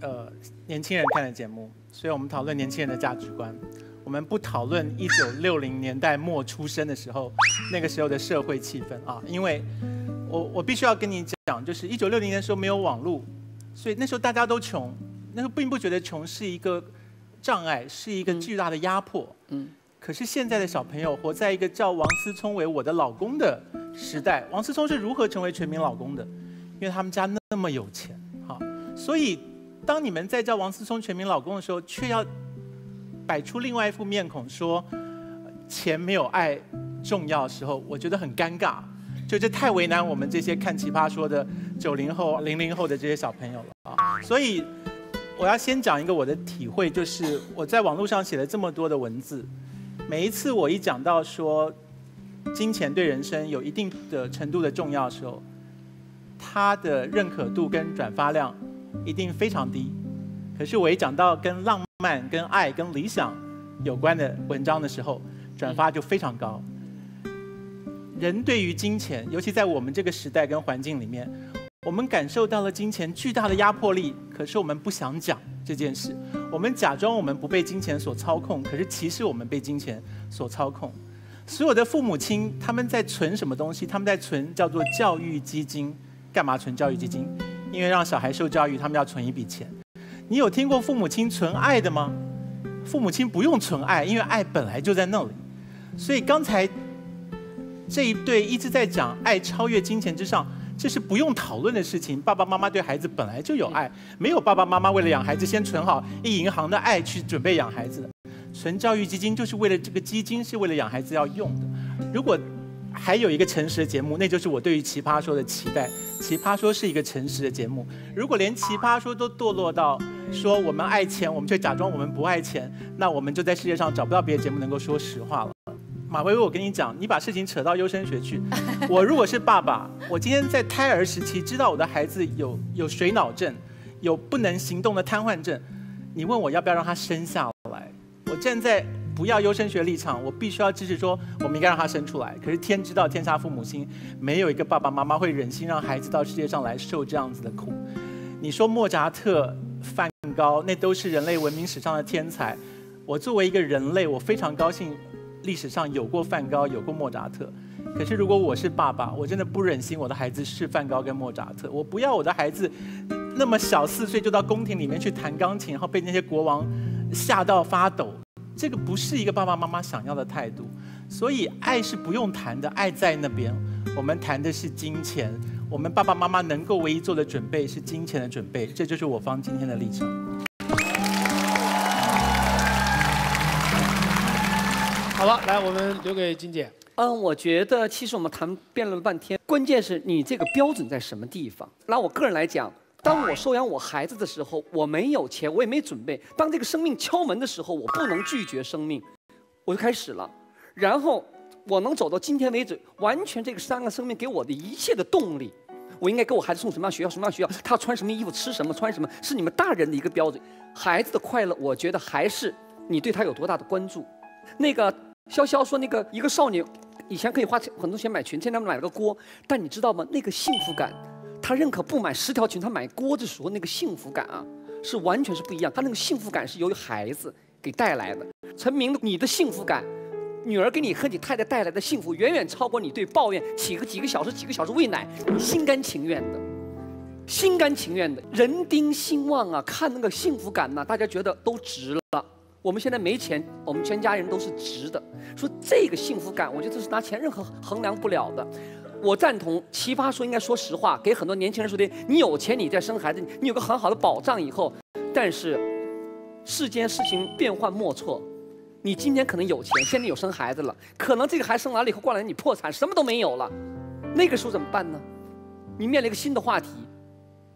呃年轻人看的节目，所以我们讨论年轻人的价值观。我们不讨论一九六零年代末出生的时候那个时候的社会气氛啊，因为我我必须要跟你讲，就是一九六零年的时候没有网络。所以那时候大家都穷，那时候并不觉得穷是一个障碍，是一个巨大的压迫。嗯。可是现在的小朋友活在一个叫王思聪为我的老公的时代，王思聪是如何成为全民老公的？因为他们家那么有钱，哈。所以，当你们在叫王思聪全民老公的时候，却要摆出另外一副面孔，说钱没有爱重要的时候，我觉得很尴尬。就这太为难我们这些看奇葩说的九零后、零零后的这些小朋友了啊！所以，我要先讲一个我的体会，就是我在网络上写了这么多的文字，每一次我一讲到说金钱对人生有一定的程度的重要的时候，它的认可度跟转发量一定非常低。可是我一讲到跟浪漫、跟爱、跟理想有关的文章的时候，转发就非常高。人对于金钱，尤其在我们这个时代跟环境里面，我们感受到了金钱巨大的压迫力。可是我们不想讲这件事，我们假装我们不被金钱所操控，可是其实我们被金钱所操控。所有的父母亲他们在存什么东西？他们在存叫做教育基金。干嘛存教育基金？因为让小孩受教育，他们要存一笔钱。你有听过父母亲存爱的吗？父母亲不用存爱，因为爱本来就在那里。所以刚才。这一对一直在讲爱超越金钱之上，这是不用讨论的事情。爸爸妈妈对孩子本来就有爱，没有爸爸妈妈为了养孩子先存好一银行的爱去准备养孩子。存教育基金就是为了这个基金是为了养孩子要用的。如果还有一个诚实的节目，那就是我对于奇葩说的期待。奇葩说是一个诚实的节目。如果连奇葩说都堕落到说我们爱钱，我们却假装我们不爱钱，那我们就在世界上找不到别的节目能够说实话了。马薇薇，我跟你讲，你把事情扯到优生学去。我如果是爸爸，我今天在胎儿时期知道我的孩子有有水脑症，有不能行动的瘫痪症，你问我要不要让他生下来？我站在不要优生学立场，我必须要支持说我们应该让他生出来。可是天知道天下父母心，没有一个爸爸妈妈会忍心让孩子到世界上来受这样子的苦。你说莫扎特、梵高，那都是人类文明史上的天才。我作为一个人类，我非常高兴。历史上有过梵高，有过莫扎特，可是如果我是爸爸，我真的不忍心我的孩子是梵高跟莫扎特，我不要我的孩子那么小四岁就到宫廷里面去弹钢琴，然后被那些国王吓到发抖，这个不是一个爸爸妈妈想要的态度。所以爱是不用谈的，爱在那边，我们谈的是金钱，我们爸爸妈妈能够唯一做的准备是金钱的准备，这就是我方今天的立场。好了，来，我们留给金姐。嗯，我觉得其实我们谈辩论了半天，关键是你这个标准在什么地方。拿我个人来讲，当我收养我孩子的时候，我没有钱，我也没准备。当这个生命敲门的时候，我不能拒绝生命，我就开始了。然后我能走到今天为止，完全这个三个生命给我的一切的动力。我应该给我孩子送什么样学校？什么样学校？他穿什么衣服？吃什么？穿什么？是你们大人的一个标准。孩子的快乐，我觉得还是你对他有多大的关注。那个。潇潇说：“那个一个少女，以前可以花很多钱买裙，现在买了个锅。但你知道吗？那个幸福感，他认可不买十条裙，他买锅的时候那个幸福感啊，是完全是不一样。他那个幸福感是由于孩子给带来的。陈明，你的幸福感，女儿给你和你太太带来的幸福，远远超过你对抱怨起个几个小时、几个小时喂奶，你心甘情愿的，心甘情愿的，人丁兴旺啊！看那个幸福感呢，大家觉得都值了。”我们现在没钱，我们全家人都是值的。说这个幸福感，我觉得这是拿钱任何衡量不了的。我赞同奇葩说应该说实话，给很多年轻人说的：你有钱，你再生孩子，你有个很好的保障以后。但是世间事情变幻莫测，你今天可能有钱，现在有生孩子了，可能这个孩子生完了以后过两年你破产，什么都没有了，那个时候怎么办呢？你面临一个新的话题。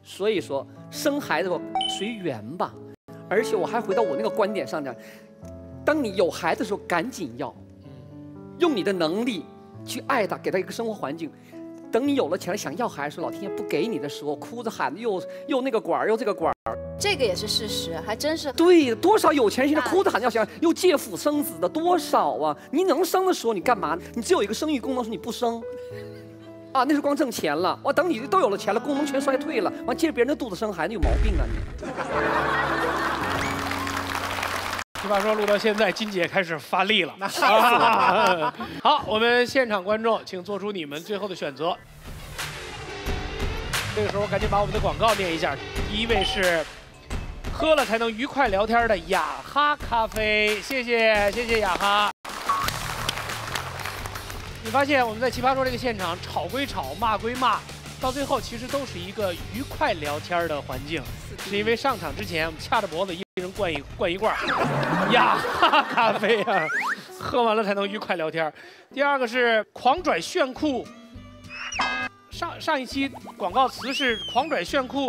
所以说，生孩子随缘吧。而且我还回到我那个观点上讲，当你有孩子的时候，赶紧要，用你的能力去爱他，给他一个生活环境。等你有了钱想要孩子，老天爷不给你的时候，哭着喊着又又那个管儿又这个管儿。这个也是事实，还真是。对，多少有钱人现在哭着喊着要想又借腹生子的多少啊？你能生的时候你干嘛？你只有一个生育功能，说你不生，啊，那是光挣钱了。哇，等你都有了钱了，功能全衰退了，完借别人的肚子生孩子，有毛病啊你！奇葩说录到现在，金姐开始发力了。好，我们现场观众，请做出你们最后的选择。这个时候，赶紧把我们的广告念一下。第一位是喝了才能愉快聊天的雅哈咖啡，谢谢谢谢雅哈。你发现我们在奇葩说这个现场，吵归吵，骂归骂，到最后其实都是一个愉快聊天的环境，是因为上场之前我们掐着脖子，一人灌一灌一罐呀哈咖啡啊，喝完了才能愉快聊天。第二个是狂拽炫酷，上上一期广告词是狂拽炫酷。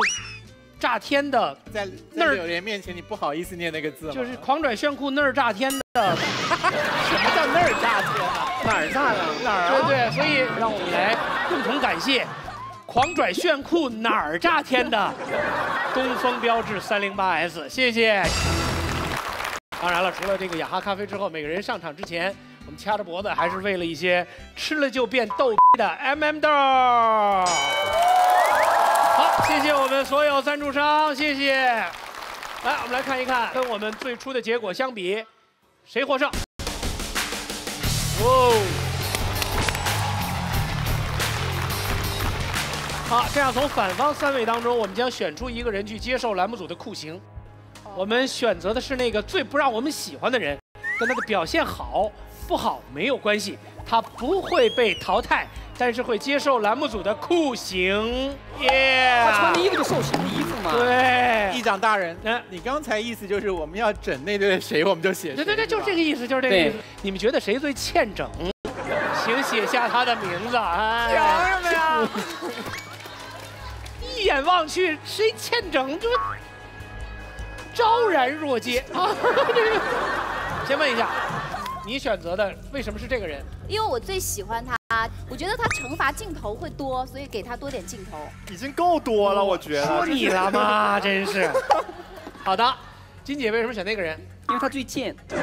炸天的，在在柳莲面前，你不好意思念那个字就是狂拽炫酷那儿炸天的，什么叫那儿炸天啊？哪儿炸了？哪儿啊？对对，所以让我们来共同感谢狂拽炫酷哪儿炸天的东风标致三零八 S，谢谢。当然了，除了这个雅哈咖啡之后，每个人上场之前，我们掐着脖子还是为了一些吃了就变逗的 MM 豆。好，谢谢我们所有赞助商，谢谢。来，我们来看一看，跟我们最初的结果相比，谁获胜？哦，好，这样从反方三位当中，我们将选出一个人去接受栏目组的酷刑。我们选择的是那个最不让我们喜欢的人，跟他的表现好不好没有关系，他不会被淘汰。但是会接受栏目组的酷刑，耶！他穿的衣服就受刑的衣服嘛。对，议长大人，那你刚才意思就是我们要整那对谁，我们就写。对对对，就是这个意思，就是这个意思。你们觉得谁最欠整？请写下他的名字。哎，凭什么呀？一眼望去，谁欠整就昭然若揭啊！先问一下。你选择的为什么是这个人？因为我最喜欢他，我觉得他惩罚镜头会多，所以给他多点镜头。已经够多了，我觉得。说你了吗？真是。好的，金姐为什么选那个人？因为他最贱。呃，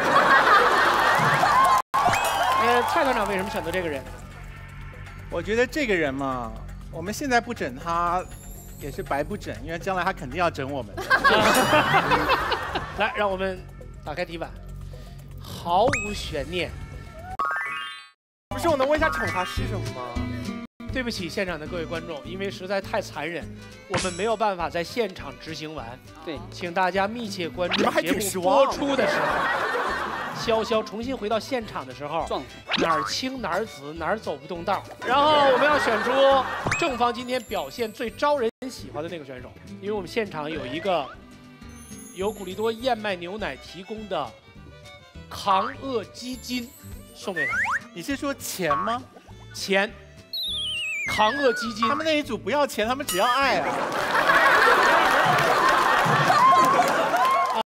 蔡团长为什么选择这个人？我觉得这个人嘛，我们现在不整他，也是白不整，因为将来他肯定要整我们。来，让我们打开题板。毫无悬念。不是，我能问一下惩罚是什么吗？对不起，现场的各位观众，因为实在太残忍，我们没有办法在现场执行完。对，请大家密切关注节目播出的时候，潇潇重新回到现场的时候，哪儿青哪儿紫哪儿走不动道。然后我们要选出正方今天表现最招人喜欢的那个选手，因为我们现场有一个由古力多燕麦牛奶提供的。扛饿基金送给他，你是说钱吗？钱，扛饿基金。他们那一组不要钱，他们只要爱啊。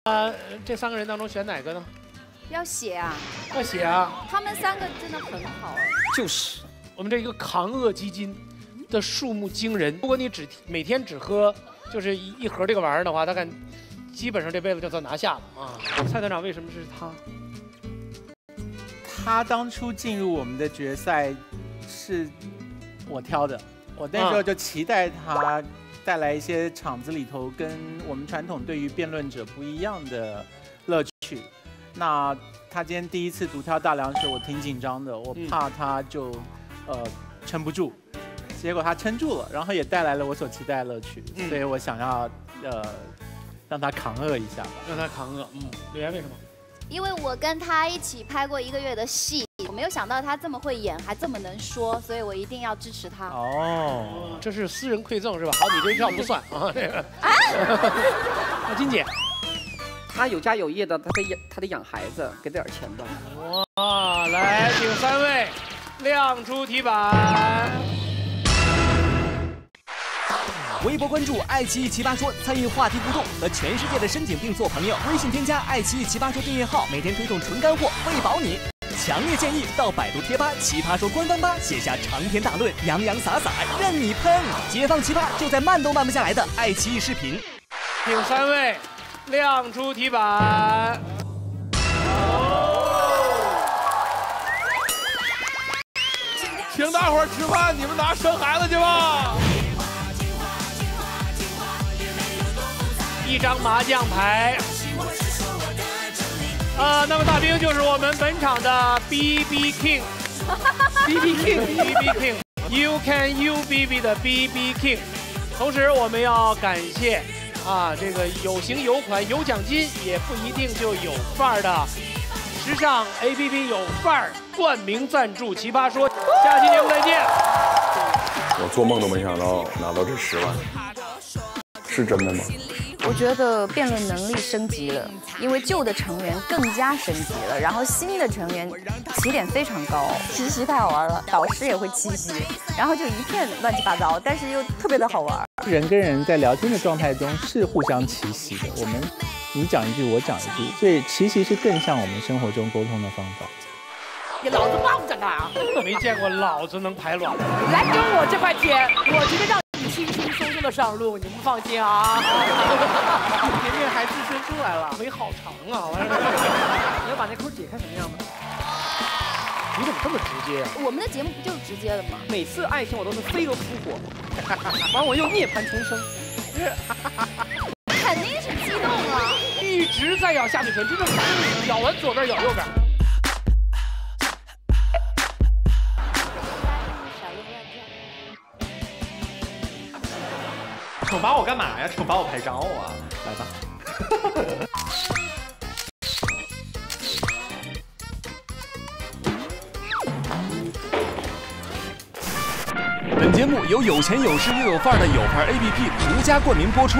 呃，这三个人当中选哪个呢？要写啊，要写啊。他们三个真的很好哎。就是，我们这一个抗饿基金的数目惊人。如果你只每天只喝就是一一盒这个玩意儿的话，大概基本上这辈子就算拿下了啊。蔡团长为什么是他？他当初进入我们的决赛是我挑的，我那时候就期待他带来一些场子里头跟我们传统对于辩论者不一样的乐趣。那他今天第一次独挑大梁时，我挺紧张的，我怕他就呃撑不住。结果他撑住了，然后也带来了我所期待的乐趣，所以我想要呃让他扛饿一下吧，让他扛饿。嗯，柳岩为什么？因为我跟他一起拍过一个月的戏，我没有想到他这么会演，还这么能说，所以我一定要支持他。哦，这是私人馈赠是吧？好，你这一票不算啊。这个。啊。那金姐，他有家有业的，他得养，他得养孩子，给点钱吧。哇，来，请三位亮出题板。微博关注爱奇艺奇葩说，参与话题互动，和全世界的深井病做朋友。微信添加爱奇艺奇葩说订阅号，每天推送纯干货，喂饱你。强烈建议到百度贴吧奇葩说官方吧写下长篇大论，洋洋洒洒任你喷。解放奇葩就在慢都慢不下来的爱奇艺视频。请三位亮出题板。请大伙儿吃饭，你们拿生孩子去吧。一张麻将牌，啊，那么大兵就是我们本场的 B B King，B B King，B B King，You Can You B B 的 B B King。同时，我们要感谢啊，这个有型有款有奖金，也不一定就有范儿的时尚 A P P 有范儿冠名赞助《奇葩说》，下期节目再见。我做梦都没想到拿到这十万，是真的吗？我觉得辩论能力升级了，因为旧的成员更加升级了，然后新的成员起点非常高，七夕太好玩了，导师也会七夕，然后就一片乱七八糟，但是又特别的好玩。人跟人在聊天的状态中是互相奇袭的，我们你讲一句我讲一句，所以奇袭是更像我们生活中沟通的方法。你老子棒着呢，没见过老子能排卵。来跟我这块铁，我直接让你轻轻松松的上路，你们放心啊。甜甜还自身出来了，腿好长啊！你要把那口解开什么样呢？你怎么这么直接啊？我们的节目不就是直接的吗？每次爱情我都是飞蛾扑火，完我又涅槃重生。肯定是激动啊！一直在咬下嘴唇，真的咬完左边咬右边。惩罚我干嘛呀？惩罚我拍照啊！来吧。本节目由有钱有势又有范儿的有范儿 APP 独家冠名播出。